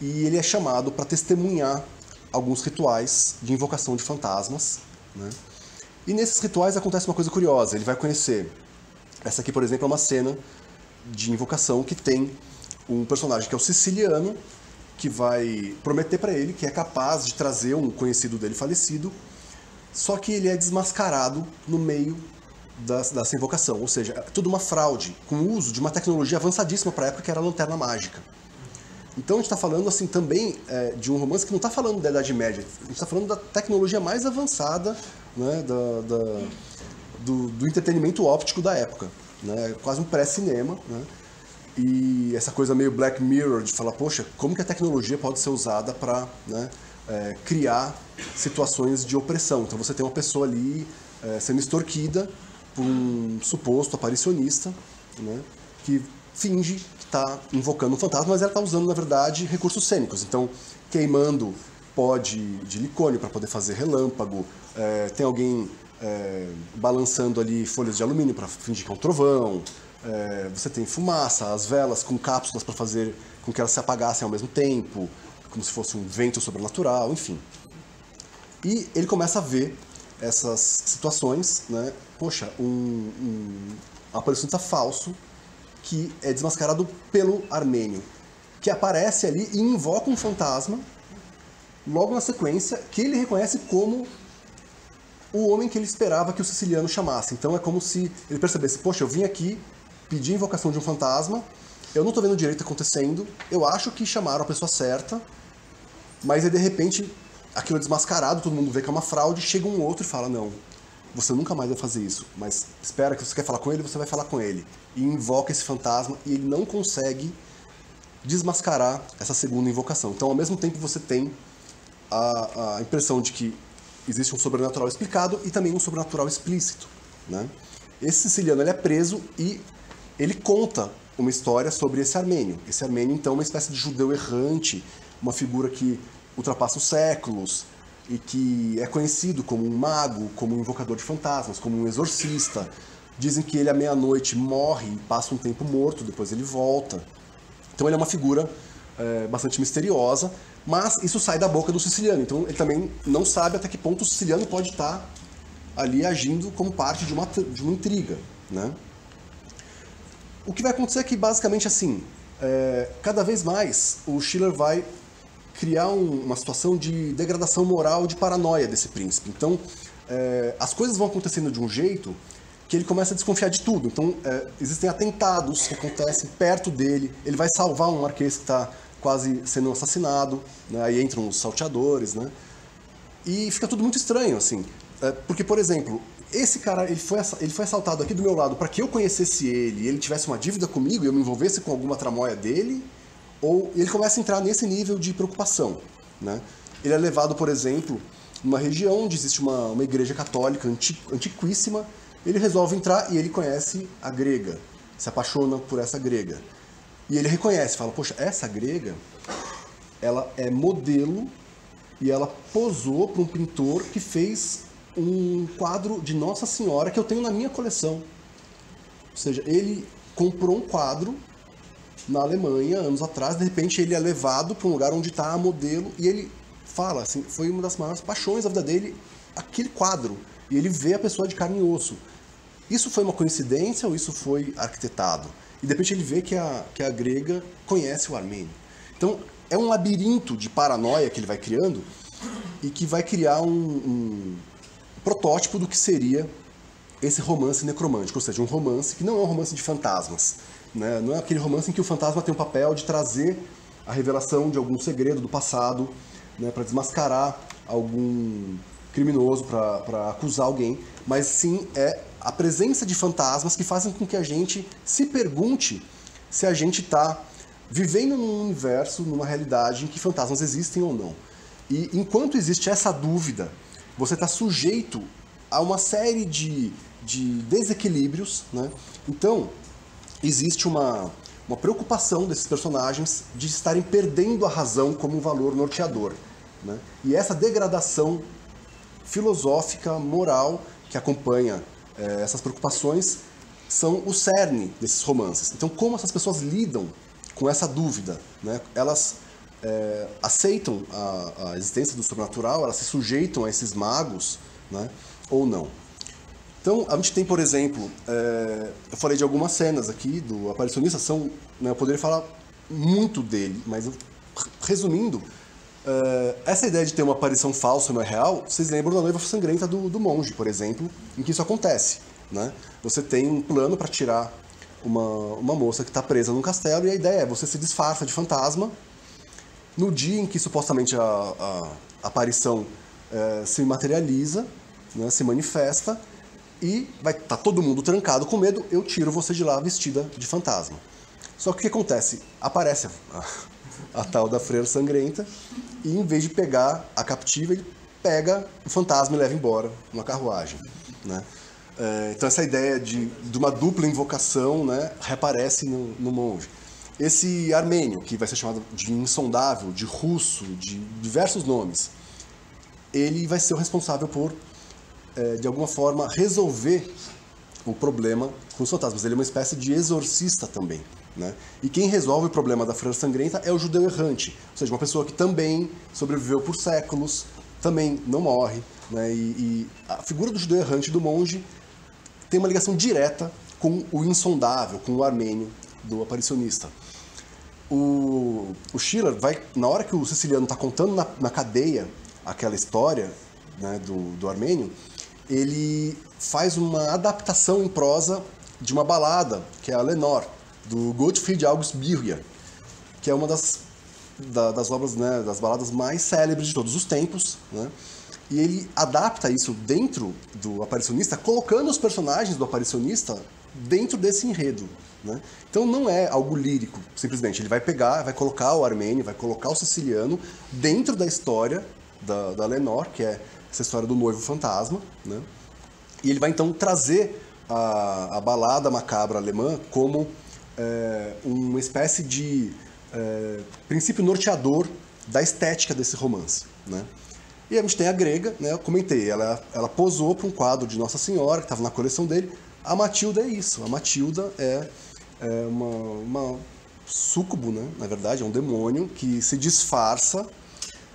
e ele é chamado para testemunhar alguns rituais de invocação de fantasmas, né? E nesses rituais acontece uma coisa curiosa, ele vai conhecer. Essa aqui, por exemplo, é uma cena de invocação que tem um personagem que é o siciliano, que vai prometer para ele que é capaz de trazer um conhecido dele falecido só que ele é desmascarado no meio dessa invocação, ou seja, é tudo uma fraude, com o uso de uma tecnologia avançadíssima para a época que era a lanterna mágica. Então a gente está falando assim também é, de um romance que não está falando da Idade Média, a gente está falando da tecnologia mais avançada né, da, da do, do, entretenimento óptico da época, né, quase um pré-cinema. Né, e essa coisa meio Black Mirror de falar, poxa, como que a tecnologia pode ser usada para né, é, criar situações de opressão. Então você tem uma pessoa ali é, sendo extorquida por um suposto aparicionista, né, que finge que está invocando um fantasma, mas ela está usando, na verdade, recursos cênicos. Então, queimando pó de, de licônio para poder fazer relâmpago, é, tem alguém é, balançando ali folhas de alumínio para fingir que é um trovão, é, você tem fumaça, as velas com cápsulas para fazer com que elas se apagassem ao mesmo tempo, como se fosse um vento sobrenatural, enfim. E ele começa a ver essas situações, né? Poxa, um, um falso que é desmascarado pelo armênio, que aparece ali e invoca um fantasma, logo na sequência, que ele reconhece como o homem que ele esperava que o siciliano chamasse. Então é como se ele percebesse, poxa, eu vim aqui pedir a invocação de um fantasma, eu não estou vendo direito acontecendo, eu acho que chamaram a pessoa certa, mas aí de repente aquilo é desmascarado, todo mundo vê que é uma fraude, chega um outro e fala: Não, você nunca mais vai fazer isso, mas espera que você quer falar com ele, você vai falar com ele. E invoca esse fantasma e ele não consegue desmascarar essa segunda invocação. Então, ao mesmo tempo, você tem a, a impressão de que existe um sobrenatural explicado e também um sobrenatural explícito. Né? Esse siciliano ele é preso e ele conta uma história sobre esse armênio. Esse armênio, então, é uma espécie de judeu errante uma figura que ultrapassa os séculos e que é conhecido como um mago, como um invocador de fantasmas, como um exorcista. Dizem que ele à meia-noite morre e passa um tempo morto, depois ele volta. Então ele é uma figura é, bastante misteriosa, mas isso sai da boca do siciliano. Então ele também não sabe até que ponto o siciliano pode estar ali agindo como parte de uma, de uma intriga. Né? O que vai acontecer é que basicamente assim, é, cada vez mais o Schiller vai criar um, uma situação de degradação moral, de paranoia desse príncipe. Então, é, as coisas vão acontecendo de um jeito que ele começa a desconfiar de tudo. Então, é, existem atentados que acontecem perto dele, ele vai salvar um marquês que está quase sendo assassinado, né? aí entram os salteadores, né? E fica tudo muito estranho, assim. É, porque, por exemplo, esse cara, ele foi, ele foi assaltado aqui do meu lado para que eu conhecesse ele ele tivesse uma dívida comigo e eu me envolvesse com alguma tramóia dele, ou ele começa a entrar nesse nível de preocupação, né? Ele é levado, por exemplo, numa região onde existe uma, uma igreja católica antiquíssima, ele resolve entrar e ele conhece a grega, se apaixona por essa grega. E ele reconhece, fala, poxa, essa grega, ela é modelo e ela posou para um pintor que fez um quadro de Nossa Senhora que eu tenho na minha coleção. Ou seja, ele comprou um quadro na Alemanha anos atrás, de repente ele é levado para um lugar onde está a modelo e ele fala assim, foi uma das maiores paixões da vida dele aquele quadro e ele vê a pessoa de carne e osso. Isso foi uma coincidência ou isso foi arquitetado? E de repente ele vê que a, que a grega conhece o armênio. Então é um labirinto de paranoia que ele vai criando e que vai criar um, um protótipo do que seria esse romance necromântico, ou seja, um romance que não é um romance de fantasmas. Né? Não é aquele romance em que o fantasma tem o papel de trazer a revelação de algum segredo do passado né, para desmascarar algum criminoso, para acusar alguém, mas sim é a presença de fantasmas que fazem com que a gente se pergunte se a gente está vivendo num universo, numa realidade em que fantasmas existem ou não. E enquanto existe essa dúvida, você está sujeito a uma série de, de desequilíbrios. Né? Então, existe uma, uma preocupação desses personagens de estarem perdendo a razão como um valor norteador. Né? E essa degradação filosófica, moral, que acompanha é, essas preocupações, são o cerne desses romances. Então, como essas pessoas lidam com essa dúvida? Né? Elas é, aceitam a, a, existência do sobrenatural, elas se sujeitam a esses magos, né? ou não. Então, a gente tem, por exemplo, é, eu falei de algumas cenas aqui do aparicionista, são, né, eu poderia falar muito dele, mas resumindo, é, essa ideia de ter uma aparição falsa não é real, vocês lembram da noiva sangrenta do, do monge, por exemplo, em que isso acontece. Né? Você tem um plano para tirar uma, uma moça que está presa num castelo e a ideia é você se disfarça de fantasma no dia em que supostamente a, a, a aparição é, se materializa, né, se manifesta, e vai estar tá todo mundo trancado com medo, eu tiro você de lá vestida de fantasma. Só que o que acontece? Aparece a, a, tal da freira sangrenta, e em vez de pegar a captiva, ele pega o fantasma e leva embora numa carruagem. Né? É, então essa ideia de, de uma dupla invocação né, reaparece no, no monge. Esse armênio, que vai ser chamado de insondável, de russo, de diversos nomes, ele vai ser o responsável por é, de alguma forma, resolver o problema com os fantasmas. Ele é uma espécie de exorcista também. Né? E quem resolve o problema da freira sangrenta é o judeu errante, ou seja, uma pessoa que também sobreviveu por séculos, também não morre. Né? E, e a figura do judeu errante do monge tem uma ligação direta com o insondável, com o armênio do aparicionista. O, o Schiller vai, na hora que o siciliano está contando na, na, cadeia aquela história né, do, do armênio, ele faz uma adaptação em prosa de uma balada, que é a Lenore, do Gottfried August Birger, que é uma das, da, das obras, né, das baladas mais célebres de todos os tempos, né? E ele adapta isso dentro do aparicionista, colocando os personagens do aparicionista dentro desse enredo. Né? Então não é algo lírico, simplesmente. Ele vai pegar, vai colocar o armênio, vai colocar o siciliano dentro da história da, da Lenore, que é essa história do noivo fantasma, né? E ele vai então trazer a, a balada macabra alemã como é, uma espécie de é, princípio norteador da estética desse romance, né? E a gente tem a grega, né? Eu comentei, ela, ela posou para um quadro de Nossa Senhora que estava na coleção dele. A Matilda é isso. A Matilda é, é uma, uma súcubo, né? Na verdade, é um demônio que se disfarça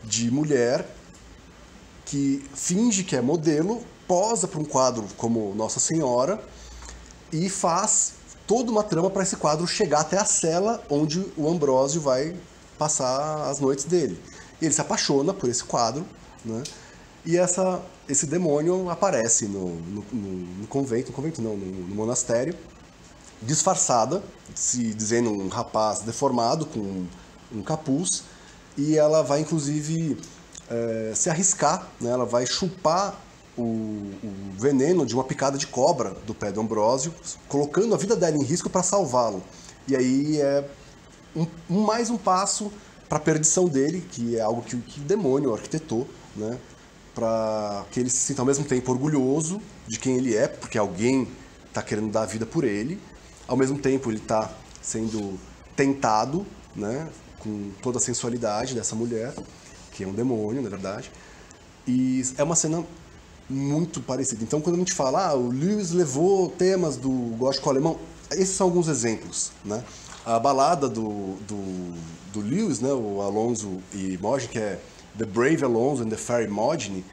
de mulher que finge que é modelo, posa para um quadro como Nossa Senhora e faz toda uma trama para esse quadro chegar até a cela onde o Ambrósio vai passar as noites dele. Ele se apaixona por esse quadro, né? E essa esse demônio aparece no, no, no, no convento, no convento não, no, monastério, disfarçada, se dizendo um rapaz deformado com um capuz, e ela vai inclusive é, se arriscar, né? ela vai chupar o, o, veneno de uma picada de cobra do pé do Ambrósio, colocando a vida dela em risco para salvá-lo. E aí é um, mais um passo para a perdição dele, que é algo que, que o demônio arquitetou, né? para que ele se sinta ao mesmo tempo orgulhoso de quem ele é, porque alguém está querendo dar a vida por ele, ao mesmo tempo ele está sendo tentado, né, com toda a sensualidade dessa mulher, que é um demônio, na verdade, e é uma cena muito parecida. Então, quando a gente fala, ah, o Lewis levou temas do gótico alemão, esses são alguns exemplos, né? A balada do, do, do Lewis, né, o Alonso e Moge, que é The Brave Alonso and the Fair Imogene,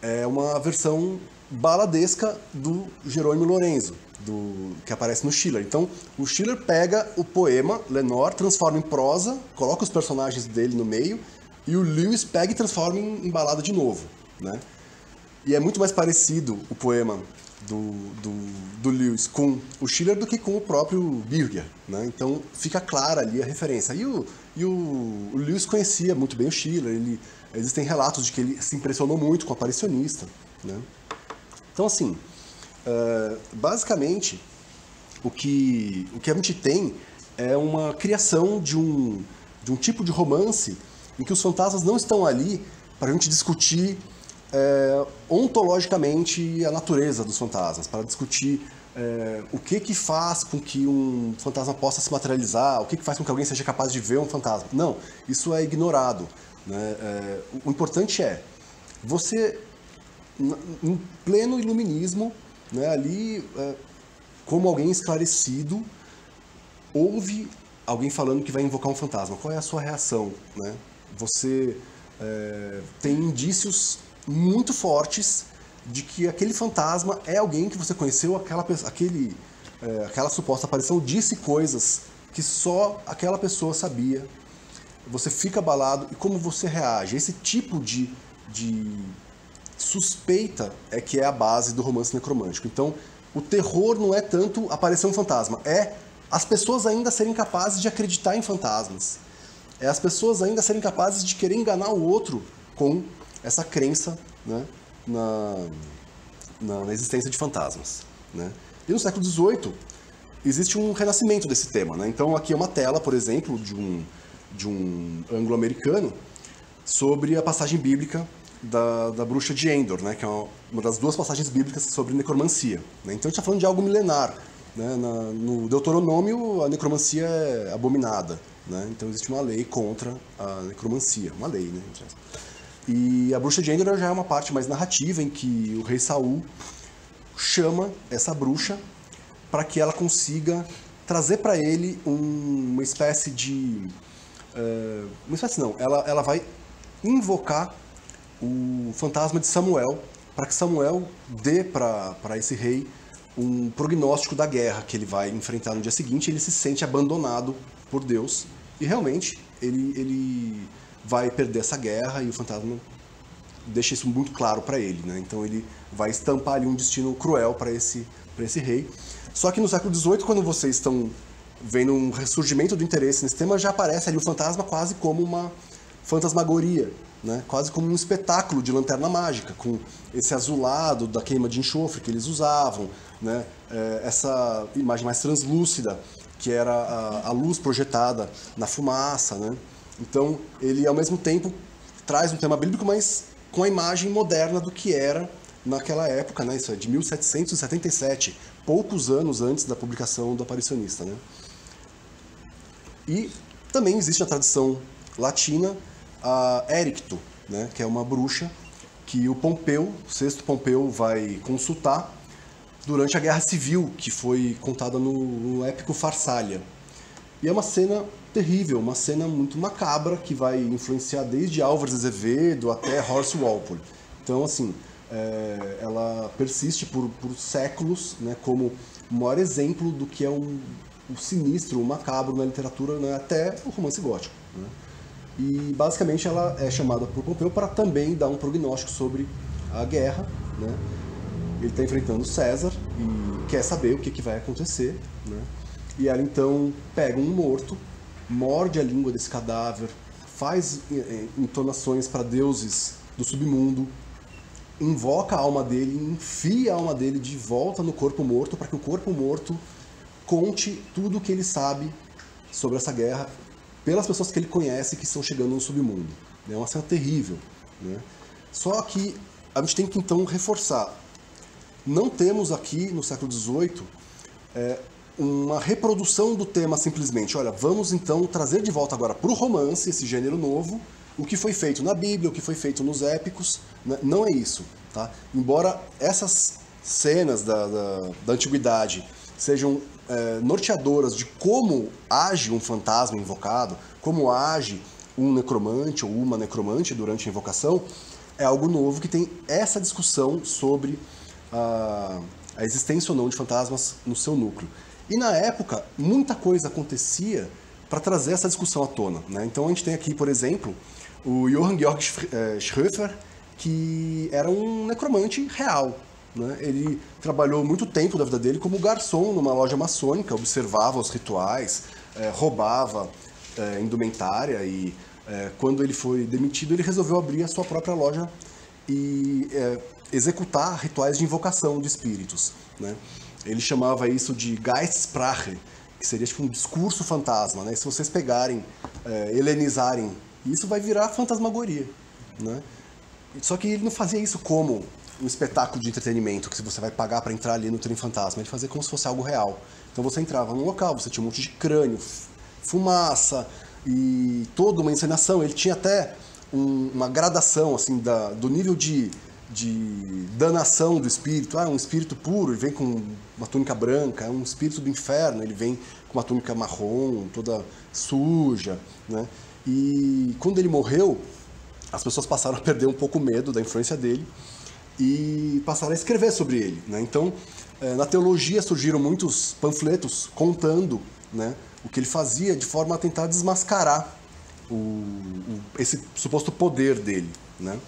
é uma versão baladesca do Jerônimo Lorenzo, do, que aparece no Schiller. Então, o Schiller pega o poema Lenore, transforma em prosa, coloca os personagens dele no meio, e o Lewis pega e transforma em, em balada de novo, né? E é muito mais parecido o poema do, do, do, Lewis com o Schiller do que com o próprio Birger, né? Então fica clara ali a referência. E o, e o, o Lewis conhecia muito bem o Schiller, ele, existem relatos de que ele se impressionou muito com o aparicionista, né? Então assim, uh, basicamente o que, o que a gente tem é uma criação de um, de um tipo de romance em que os fantasmas não estão ali para a gente discutir é, ontologicamente a natureza dos fantasmas, para discutir é, o que que faz com que um fantasma possa se materializar, o que que faz com que alguém seja capaz de ver um fantasma. Não, isso é ignorado. Né? É, o importante é você, em pleno iluminismo, né, ali, como alguém esclarecido, ouve alguém falando que vai invocar um fantasma. Qual é a sua reação? Né? Você é, tem indícios muito fortes de que aquele fantasma é alguém que você conheceu, aquela, aquele, é, aquela suposta aparição disse coisas que só aquela pessoa sabia. Você fica abalado e como você reage? Esse tipo de, de suspeita é que é a base do romance necromântico. Então, o terror não é tanto aparecer um fantasma, é as pessoas ainda serem capazes de acreditar em fantasmas. É as pessoas ainda serem capazes de querer enganar o outro com essa crença né, na, na, na, existência de fantasmas. Né? E no século XVIII existe um renascimento desse tema. Né? Então aqui é uma tela, por exemplo, de um, de um anglo-americano sobre a passagem bíblica da, da bruxa de Endor, né? que é uma, das duas passagens bíblicas sobre necromancia. Né? Então a gente está falando de algo milenar. Né? Na, no Deuteronômio, a necromancia é abominada. Né? Então existe uma lei contra a necromancia, uma lei, né? E a bruxa de Endor já é uma parte mais narrativa em que o rei Saul chama essa bruxa para que ela consiga trazer para ele um, uma espécie de uh, uma espécie não, ela, ela vai invocar o fantasma de Samuel para que Samuel dê para esse rei um prognóstico da guerra que ele vai enfrentar no dia seguinte. Ele se sente abandonado por Deus e realmente ele, ele vai perder essa guerra e o fantasma deixa isso muito claro para ele, né? Então ele vai estampar ali um destino cruel para esse esse rei. Só que no século XVIII, quando vocês estão vendo um ressurgimento do interesse nesse tema, já aparece ali o fantasma quase como uma fantasmagoria, né? quase como um espetáculo de lanterna mágica, com esse azulado da queima de enxofre que eles usavam, né? É, essa imagem mais translúcida, que era a, a luz projetada na fumaça. Né? Então, ele ao mesmo tempo traz um tema bíblico, mas com a imagem moderna do que era naquela época, né? Isso é de 1777, poucos anos antes da publicação do Aparicionista, né? E também existe a tradição latina a Éricto, né? Que é uma bruxa que o Pompeu, o sexto Pompeu, vai consultar durante a Guerra Civil, que foi contada no, no épico Farsália. E é uma cena terrível, uma cena muito macabra que vai influenciar desde Álvares Azevedo até Horace Walpole. Então, assim, é, ela persiste por, por séculos né, como o maior exemplo do que é um, o sinistro, o macabro na literatura, né, até o romance gótico. Né? E basicamente ela é chamada por Pompeu para também dar um prognóstico sobre a guerra, né? Ele está enfrentando César e quer saber o que, que vai acontecer, né? E ela então pega um morto, morde a língua desse cadáver, faz eh, eh, entonações para deuses do submundo, invoca a alma dele, enfia a alma dele de volta no corpo morto para que o corpo morto conte tudo o que ele sabe sobre essa guerra pelas pessoas que ele conhece que estão chegando no submundo. É uma cena terrível. Né? Só que a gente tem que então reforçar. Não temos aqui no século XVIII é, uma reprodução do tema simplesmente. Olha, vamos então trazer de volta agora para o romance, esse gênero novo, o que foi feito na Bíblia, o que foi feito nos épicos. Né? Não é isso. Tá? Embora essas cenas da, da, da antiguidade sejam é, norteadoras de como age um fantasma invocado, como age um necromante ou uma necromante durante a invocação, é algo novo que tem essa discussão sobre a, a existência ou não de fantasmas no seu núcleo. E na época, muita coisa acontecia para trazer essa discussão à tona. Né? Então a gente tem aqui, por exemplo, o Johann Georg Schröfer, que era um necromante real. Né? Ele trabalhou muito tempo da vida dele como garçom numa loja maçônica, observava os rituais, é, roubava é, indumentária e é, quando ele foi demitido ele resolveu abrir a sua própria loja e executar rituais de invocação de espíritos. Né? Ele chamava isso de Geistsprache, que seria tipo um discurso fantasma. Né? se vocês pegarem, helenizarem, isso vai virar fantasmagoria. Né? Só que ele não fazia isso como um espetáculo de entretenimento que você vai pagar para entrar ali no trem fantasma, ele fazia como se fosse algo real. Então você entrava num local, você tinha um monte de crânio, fumaça e toda uma encenação. Ele tinha até um, uma gradação assim da, do nível de, de danação do espírito. Ah, um espírito puro, ele vem com uma túnica branca. Um espírito do inferno, ele vem com uma túnica marrom, toda suja, né? E quando ele morreu, as pessoas passaram a perder um pouco o medo da influência dele e passaram a escrever sobre ele. Né? Então, é, na teologia surgiram muitos panfletos contando né, o que ele fazia de forma a tentar desmascarar o, o, esse suposto poder dele. Né?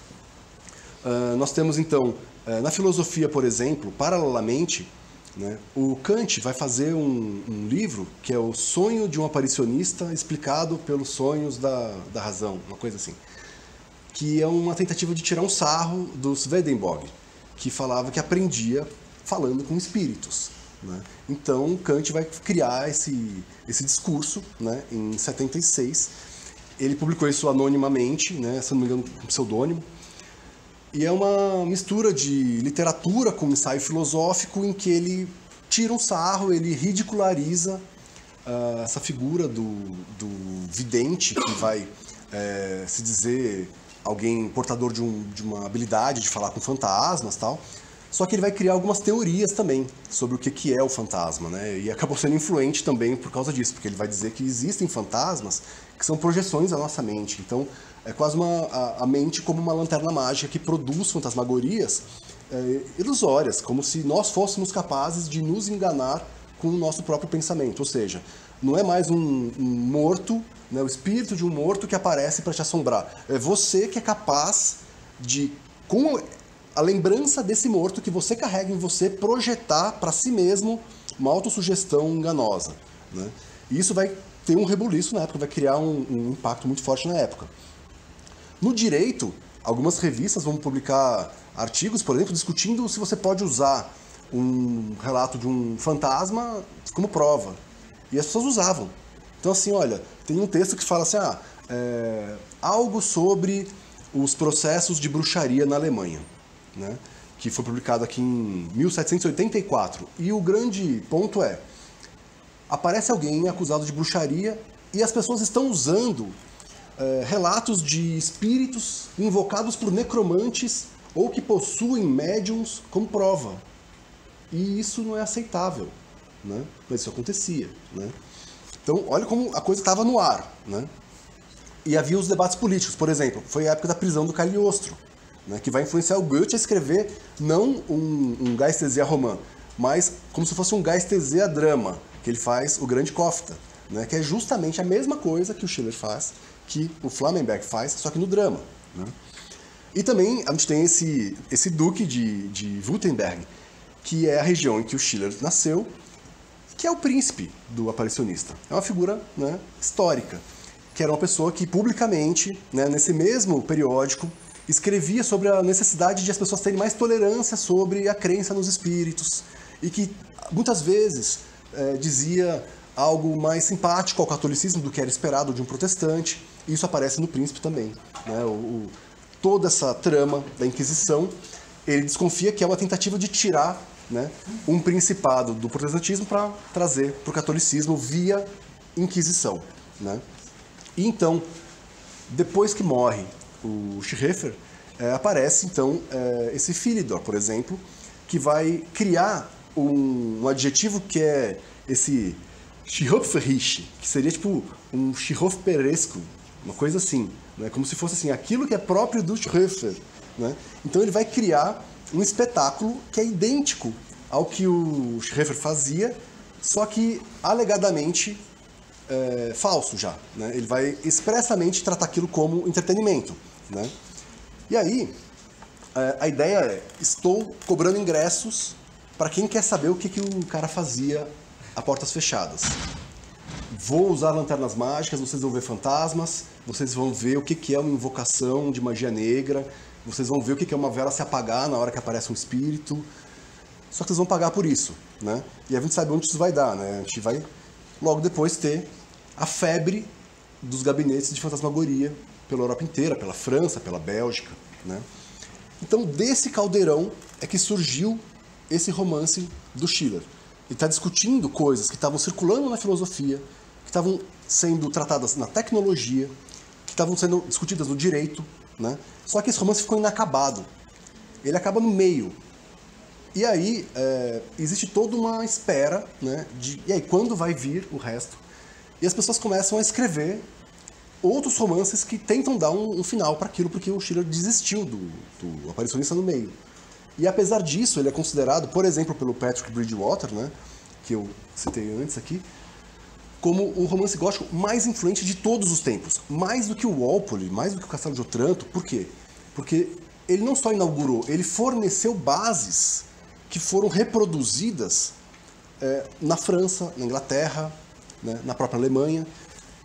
Uh, nós temos então, uh, na filosofia, por exemplo, paralelamente, né, o Kant vai fazer um, um, livro que é o Sonho de um Aparicionista explicado pelos sonhos da, da razão, uma coisa assim que é uma tentativa de tirar um sarro do Swedenborg, que falava que aprendia falando com espíritos. Né? Então Kant vai criar esse, esse discurso né, em 76. Ele publicou isso anonimamente, né, se não me engano, com pseudônimo. E é uma mistura de literatura com ensaio filosófico em que ele tira um sarro, ele ridiculariza uh, essa figura do, do vidente que vai é, se dizer alguém portador de, um, de uma habilidade de falar com fantasmas tal. Só que ele vai criar algumas teorias também sobre o que, que é o fantasma, né? E acabou sendo influente também por causa disso, porque ele vai dizer que existem fantasmas que são projeções da nossa mente. Então, é quase uma, a, a mente como uma lanterna mágica que produz fantasmagorias é, ilusórias, como se nós fôssemos capazes de nos enganar com o nosso próprio pensamento. Ou seja, não é mais um, um morto né, o espírito de um morto que aparece para te assombrar. É você que é capaz de, com a lembrança desse morto que você carrega em você, projetar para si mesmo uma autossugestão enganosa. Né? E isso vai ter um rebuliço na época, vai criar um, um impacto muito forte na época. No direito, algumas revistas vão publicar artigos, por exemplo, discutindo se você pode usar um relato de um fantasma como prova. E as pessoas usavam. Então, assim, olha, tem um texto que fala assim, ah, é, algo sobre os processos de bruxaria na Alemanha, né? que foi publicado aqui em 1784. E o grande ponto é, aparece alguém acusado de bruxaria e as pessoas estão usando é, relatos de espíritos invocados por necromantes ou que possuem médiums como prova. E isso não é aceitável, né? mas isso acontecia. Né? Então, olha como a coisa estava no ar, né? E havia os debates políticos, por exemplo, foi a época da prisão do Cagliostro, né, que vai influenciar o Goethe a escrever não um, um Geistesea romã, mas como se fosse um Geistesea drama, que ele faz o Grande Kofta, né, que é justamente a mesma coisa que o Schiller faz, que o Flammenberg faz, só que no drama. Né? E também a gente tem esse, esse duque de, de Württemberg, que é a região em que o Schiller nasceu, que é o príncipe do aparicionista. É uma figura né, histórica, que era uma pessoa que publicamente, né, nesse mesmo periódico, escrevia sobre a necessidade de as pessoas terem mais tolerância sobre a crença nos espíritos e que muitas vezes é, dizia algo mais simpático ao catolicismo do que era esperado de um protestante. Isso aparece no Príncipe também. Né? O, o, toda essa trama da Inquisição, ele desconfia que é uma tentativa de tirar né, um principado do protestantismo para trazer para o catolicismo via Inquisição. Né? E então, depois que morre o Schiffer, é, aparece então é, esse Philidor, por exemplo, que vai criar um, um adjetivo que é esse Schihopferich, que seria tipo um Schihofperesco, uma coisa assim, né? como se fosse assim, aquilo que é próprio do Schiffer. Né? Então ele vai criar um espetáculo que é idêntico ao que o Schiffer fazia, só que alegadamente é, falso já. Né? Ele vai expressamente tratar aquilo como entretenimento. Né? E aí, é, a ideia é: estou cobrando ingressos para quem quer saber o que, que o cara fazia a portas fechadas. Vou usar lanternas mágicas, vocês vão ver fantasmas, vocês vão ver o que, que é uma invocação de magia negra, vocês vão ver o que, é uma vela se apagar na hora que aparece um espírito. Só que vocês vão pagar por isso, né? E a gente sabe onde isso vai dar, né? A gente vai logo depois ter a febre dos gabinetes de fantasmagoria pela Europa inteira, pela França, pela Bélgica, né? Então, desse caldeirão é que surgiu esse romance do Schiller. Ele está discutindo coisas que estavam circulando na filosofia, que estavam sendo tratadas na tecnologia, que estavam sendo discutidas no direito, né? Só que esse romance ficou inacabado. Ele acaba no meio. E aí é, existe toda uma espera, né? De, e aí quando vai vir o resto? E as pessoas começam a escrever outros romances que tentam dar um, um final para aquilo, porque o Schiller desistiu do, do aparicionista no meio. E apesar disso, ele é considerado, por exemplo, pelo Patrick Bridgewater, né, que eu citei antes aqui, como o romance gótico mais influente de todos os tempos. Mais do que o Walpole, mais do que o Castelo de Otranto. Por quê? Porque ele não só inaugurou, ele forneceu bases que foram reproduzidas é, na França, na Inglaterra, né, na própria Alemanha.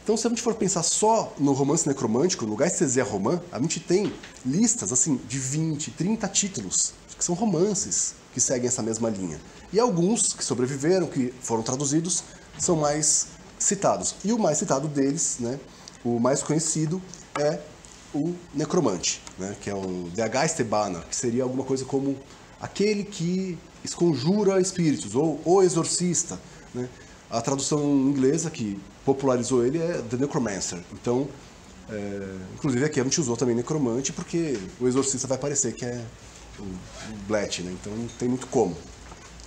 Então, se a gente for pensar só no romance necromântico, no Geistesea Roman, a gente tem listas assim de 20, 30 títulos que são romances que seguem essa mesma linha. E alguns que sobreviveram, que foram traduzidos, são mais citados. E o mais citado deles, né, o mais conhecido, é o Necromante, né, que é o The Geistebana, que seria alguma coisa como aquele que esconjura espíritos, ou o exorcista. Né? A tradução inglesa que popularizou ele é The Necromancer. Então, é, inclusive aqui a gente usou também Necromante, porque o exorcista vai parecer que é o, o né? então não tem muito como.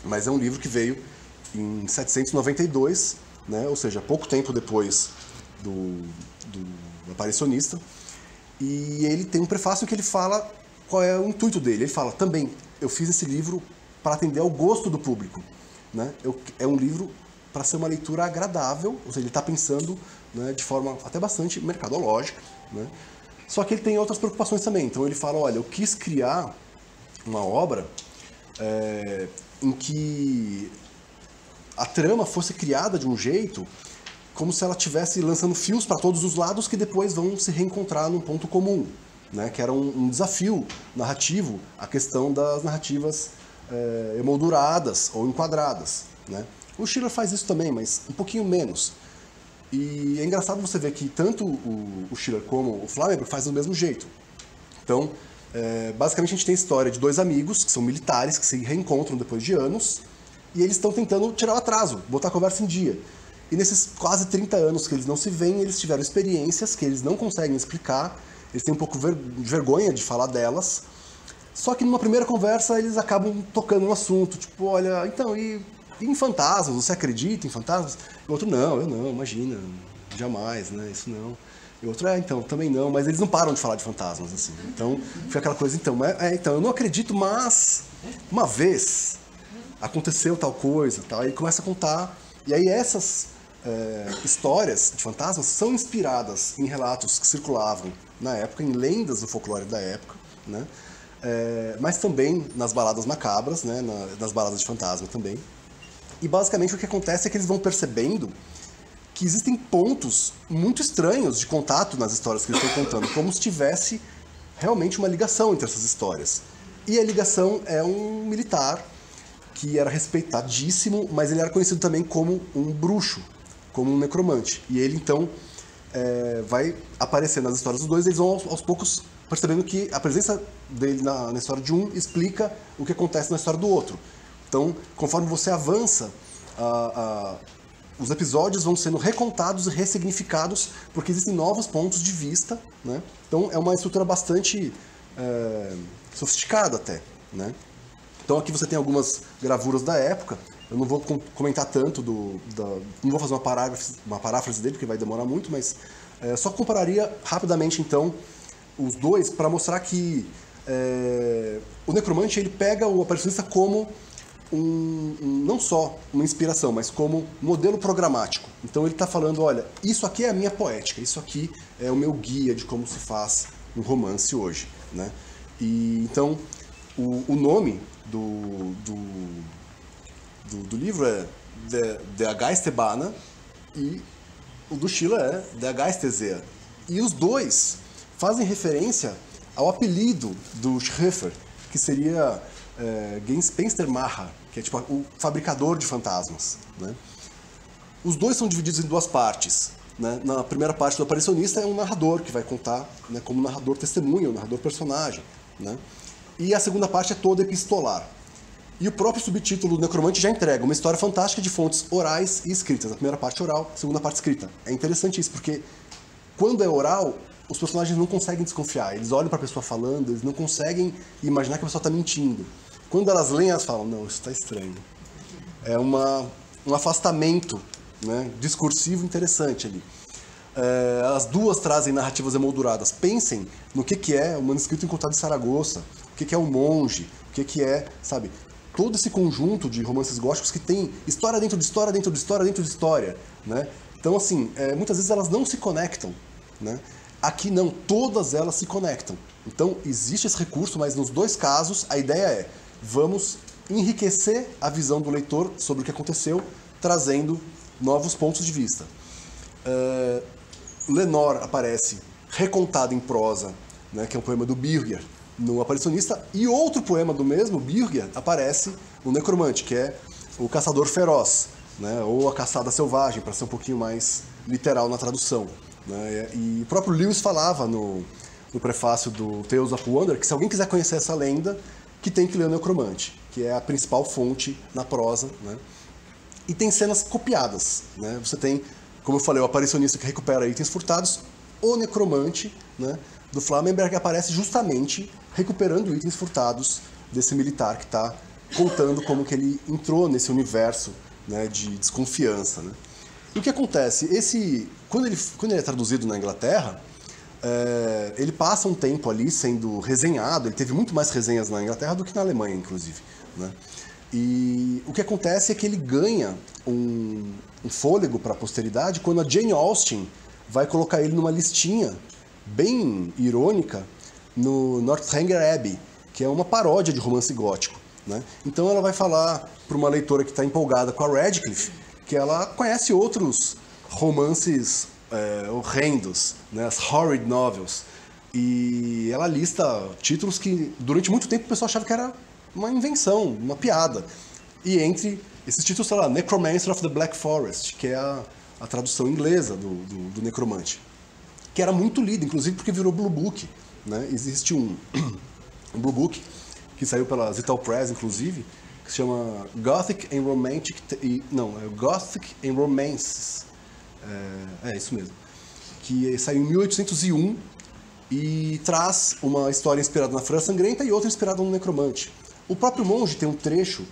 Mas é um livro que veio em 792, né? ou seja, pouco tempo depois do, do Aparicionista, e ele tem um prefácio que ele fala qual é o intuito dele. Ele fala também, eu fiz esse livro para atender ao gosto do público. Né? Eu, é um livro para ser uma leitura agradável, ou seja, ele está pensando né, de forma até bastante mercadológica. Né? Só que ele tem outras preocupações também. Então ele fala, olha, eu quis criar uma obra é, em que a trama fosse criada de um jeito como se ela estivesse lançando fios para todos os lados que depois vão se reencontrar num ponto comum, né? que era um, um desafio narrativo a questão das narrativas é, emolduradas ou enquadradas. Né? O Schiller faz isso também, mas um pouquinho menos. E é engraçado você ver que tanto o, o Schiller como o Flamengo fazem do mesmo jeito. Então, é, basicamente a gente tem a história de dois amigos, que são militares, que se reencontram depois de anos, e eles estão tentando tirar o atraso, botar a conversa em dia. E nesses quase 30 anos que eles não se veem, eles tiveram experiências que eles não conseguem explicar, eles têm um pouco ver vergonha de falar delas. Só que numa primeira conversa eles acabam tocando no assunto, tipo, olha, então, e, e em fantasmas? Você acredita em fantasmas? E o outro, não, eu não, imagina, jamais, né, isso não. E o outro, é, então, também não, mas eles não param de falar de fantasmas, assim. Então, fica aquela coisa, então, é, é, então, eu não acredito, mas uma vez aconteceu tal coisa, tal, aí começa a contar, e aí essas é, histórias de fantasmas são inspiradas em relatos que circulavam na época, em lendas do folclore da época, né? É, mas também nas baladas macabras, né? Na, nas baladas de fantasma também. E basicamente o que acontece é que eles vão percebendo que existem pontos muito estranhos de contato nas histórias que eles estão contando, como se tivesse realmente uma ligação entre essas histórias. E a ligação é um militar que era respeitadíssimo, mas ele era conhecido também como um bruxo, como um necromante. E ele então é, vai aparecer nas histórias dos dois, eles vão aos, aos poucos percebendo que a presença dele na, na, história de um explica o que acontece na história do outro. Então, conforme você avança, a, a, os episódios vão sendo recontados e ressignificados porque existem novos pontos de vista, né? Então é uma estrutura bastante é, sofisticada até, né? Então aqui você tem algumas gravuras da época. Eu não vou comentar tanto do, da, não vou fazer uma paráfrase, uma paráfrase dele porque vai demorar muito, mas é, só compararia rapidamente então os dois para mostrar que é, o necromante ele pega o aparicionista como um, um, não só uma inspiração, mas como modelo programático. Então ele está falando, olha, isso aqui é a minha poética, isso aqui é o meu guia de como se faz um romance hoje, né? E então o, o nome do, do, do, do, livro é The, The Geistebana e o do Schiller é The Geistesea. E os dois fazem referência ao apelido do Schiffer, que seria é, Gespenstermacher, que é tipo o fabricador de fantasmas. Né? Os dois são divididos em duas partes. Né? Na primeira parte do aparicionista é um narrador que vai contar né, como narrador testemunha, o narrador personagem. Né? E a segunda parte é toda epistolar. E o próprio subtítulo do Necromante já entrega uma história fantástica de fontes orais e escritas. A primeira parte oral, a segunda parte escrita. É interessante isso, porque quando é oral, os personagens não conseguem desconfiar. Eles olham para a pessoa falando, eles não conseguem imaginar que a pessoa está mentindo. Quando elas leem, elas falam: não, isso está estranho. É uma, um afastamento né, discursivo interessante ali. É, as duas trazem narrativas emolduradas. Pensem no que, que é o manuscrito encontrado em Saragoça, o que, é o monge, o que, é, sabe, todo esse conjunto de romances góticos que tem história dentro de história, dentro de história, dentro de história, né? Então, assim, é, muitas vezes elas não se conectam, né? Aqui não, todas elas se conectam. Então, existe esse recurso, mas nos dois casos, a ideia é, vamos enriquecer a visão do leitor sobre o que aconteceu, trazendo novos pontos de vista. Uh, aparece recontado em prosa, né, que é um poema do Birger, no Aparicionista, e outro poema do mesmo, Birger, aparece no Necromante, que é o Caçador Feroz, né, ou a Caçada Selvagem, para ser um pouquinho mais literal na tradução. Né, e o próprio Lewis falava no, no prefácio do Tales of Wonder que se alguém quiser conhecer essa lenda, que tem que ler o Necromante, que é a principal fonte na prosa. Né, e tem cenas copiadas. Né, você tem como eu falei, o aparicionista que recupera itens furtados, o necromante né, do Flamenberg aparece justamente recuperando itens furtados desse militar que está contando como que ele entrou nesse universo né, de desconfiança. Né? E o que acontece? Esse, quando, ele, quando ele é traduzido na Inglaterra, é, ele passa um tempo ali sendo resenhado, ele teve muito mais resenhas na Inglaterra do que na Alemanha, inclusive. Né? E o que acontece é que ele ganha um, um fôlego para a posteridade quando a Jane Austen vai colocar ele numa listinha bem irônica no Northanger Abbey, que é uma paródia de romance gótico. Né? Então ela vai falar para uma leitora que está empolgada com a Radcliffe que ela conhece outros romances é, horrendos, né? as horrid novels. E ela lista títulos que durante muito tempo o pessoal achava que era uma invenção, uma piada. E entre esses títulos, sei lá, Necromancer of the Black Forest, que é a, a tradução inglesa do, do, do, Necromante, que era muito lido, inclusive porque virou Blue Book. Né? Existe um, um Blue Book que saiu pela Zital Press, inclusive, que se chama Gothic and Romantic... Não, é Gothic and Romances. É, é isso mesmo. Que saiu em 1801 e traz uma história inspirada na França Sangrenta e outra inspirada no Necromante. O próprio monge tem um trecho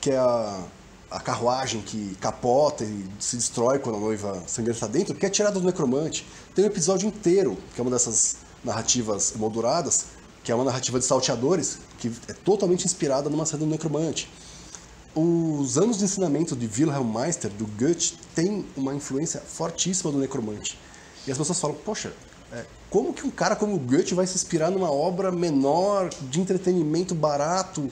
que é a, a carruagem que capota e se destrói quando a noiva sangrenta está dentro, que é tirada do necromante. Tem um episódio inteiro, que é uma dessas narrativas emolduradas, que é uma narrativa de salteadores, que é totalmente inspirada numa cena do necromante. Os anos de ensinamento de Wilhelm Meister, do Goethe, tem uma influência fortíssima do necromante. E as pessoas falam, poxa, é, como que um cara como Goethe vai se inspirar numa obra menor, de entretenimento barato?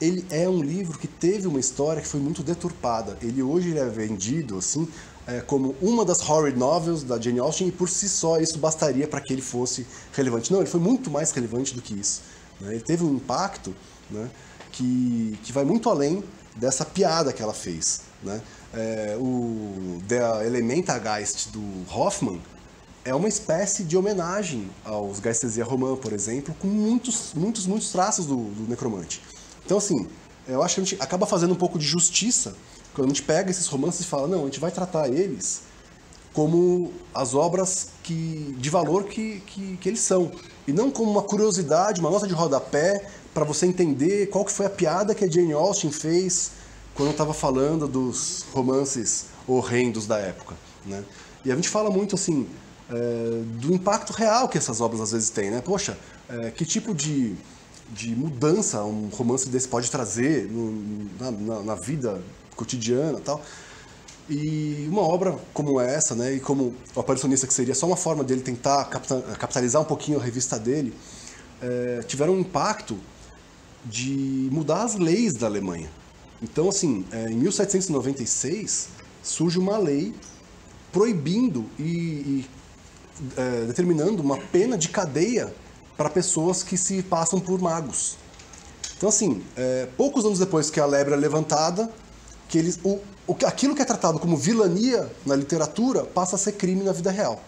Ele é um livro que teve uma história que foi muito deturpada. Ele hoje ele é vendido assim é, como uma das horror novels da Jane Austen e por si só isso bastaria para que ele fosse relevante. Não, ele foi muito mais relevante do que isso. Né? Ele teve um impacto né, que, que vai muito além dessa piada que ela fez. Né? É, o The Elementargeist do Hoffman é uma espécie de homenagem aos Geistesía Romã, por exemplo, com muitos, muitos, muitos traços do, do necromante. Então, assim, eu acho que a gente acaba fazendo um pouco de justiça quando a gente pega esses romances e fala, não, a gente vai tratar eles como as obras que, de valor que, que, que eles são. E não como uma curiosidade, uma nota de rodapé, para você entender qual que foi a piada que a Jane Austen fez quando estava falando dos romances horrendos da época. Né? E a gente fala muito assim é, do impacto real que essas obras às vezes têm. Né? Poxa, é, que tipo de, de mudança um romance desse pode trazer no, na, na, na vida cotidiana tal. E uma obra como essa, né, e como o aparicionista que seria só uma forma dele tentar capitalizar um pouquinho a revista dele, é, tiveram um impacto de mudar as leis da Alemanha. Então, assim, é, em 1796 surge uma lei proibindo e, e é, determinando uma pena de cadeia para pessoas que se passam por magos. Então, assim, poucos anos depois que a lebre é levantada, que eles, o, o, aquilo que é tratado como vilania na literatura passa a ser crime na vida real.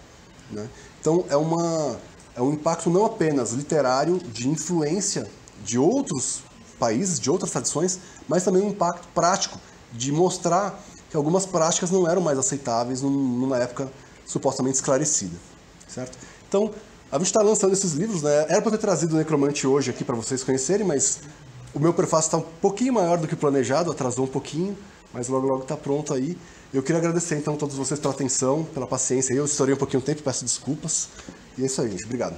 Né? Então é, uma, é um impacto não apenas literário de influência de outros países, de outras tradições, mas também um impacto prático de mostrar que algumas práticas não eram mais aceitáveis numa época supostamente esclarecida, certo? Então, a gente está lançando esses livros, né? Era para ter trazido o Necromante hoje aqui para vocês conhecerem, mas o meu prefácio está um pouquinho maior do que planejado, atrasou um pouquinho, mas logo logo está pronto aí. Eu queria agradecer então a todos vocês pela atenção, pela paciência. Eu estourei um pouquinho o tempo, peço desculpas. E é isso aí, gente. Obrigado.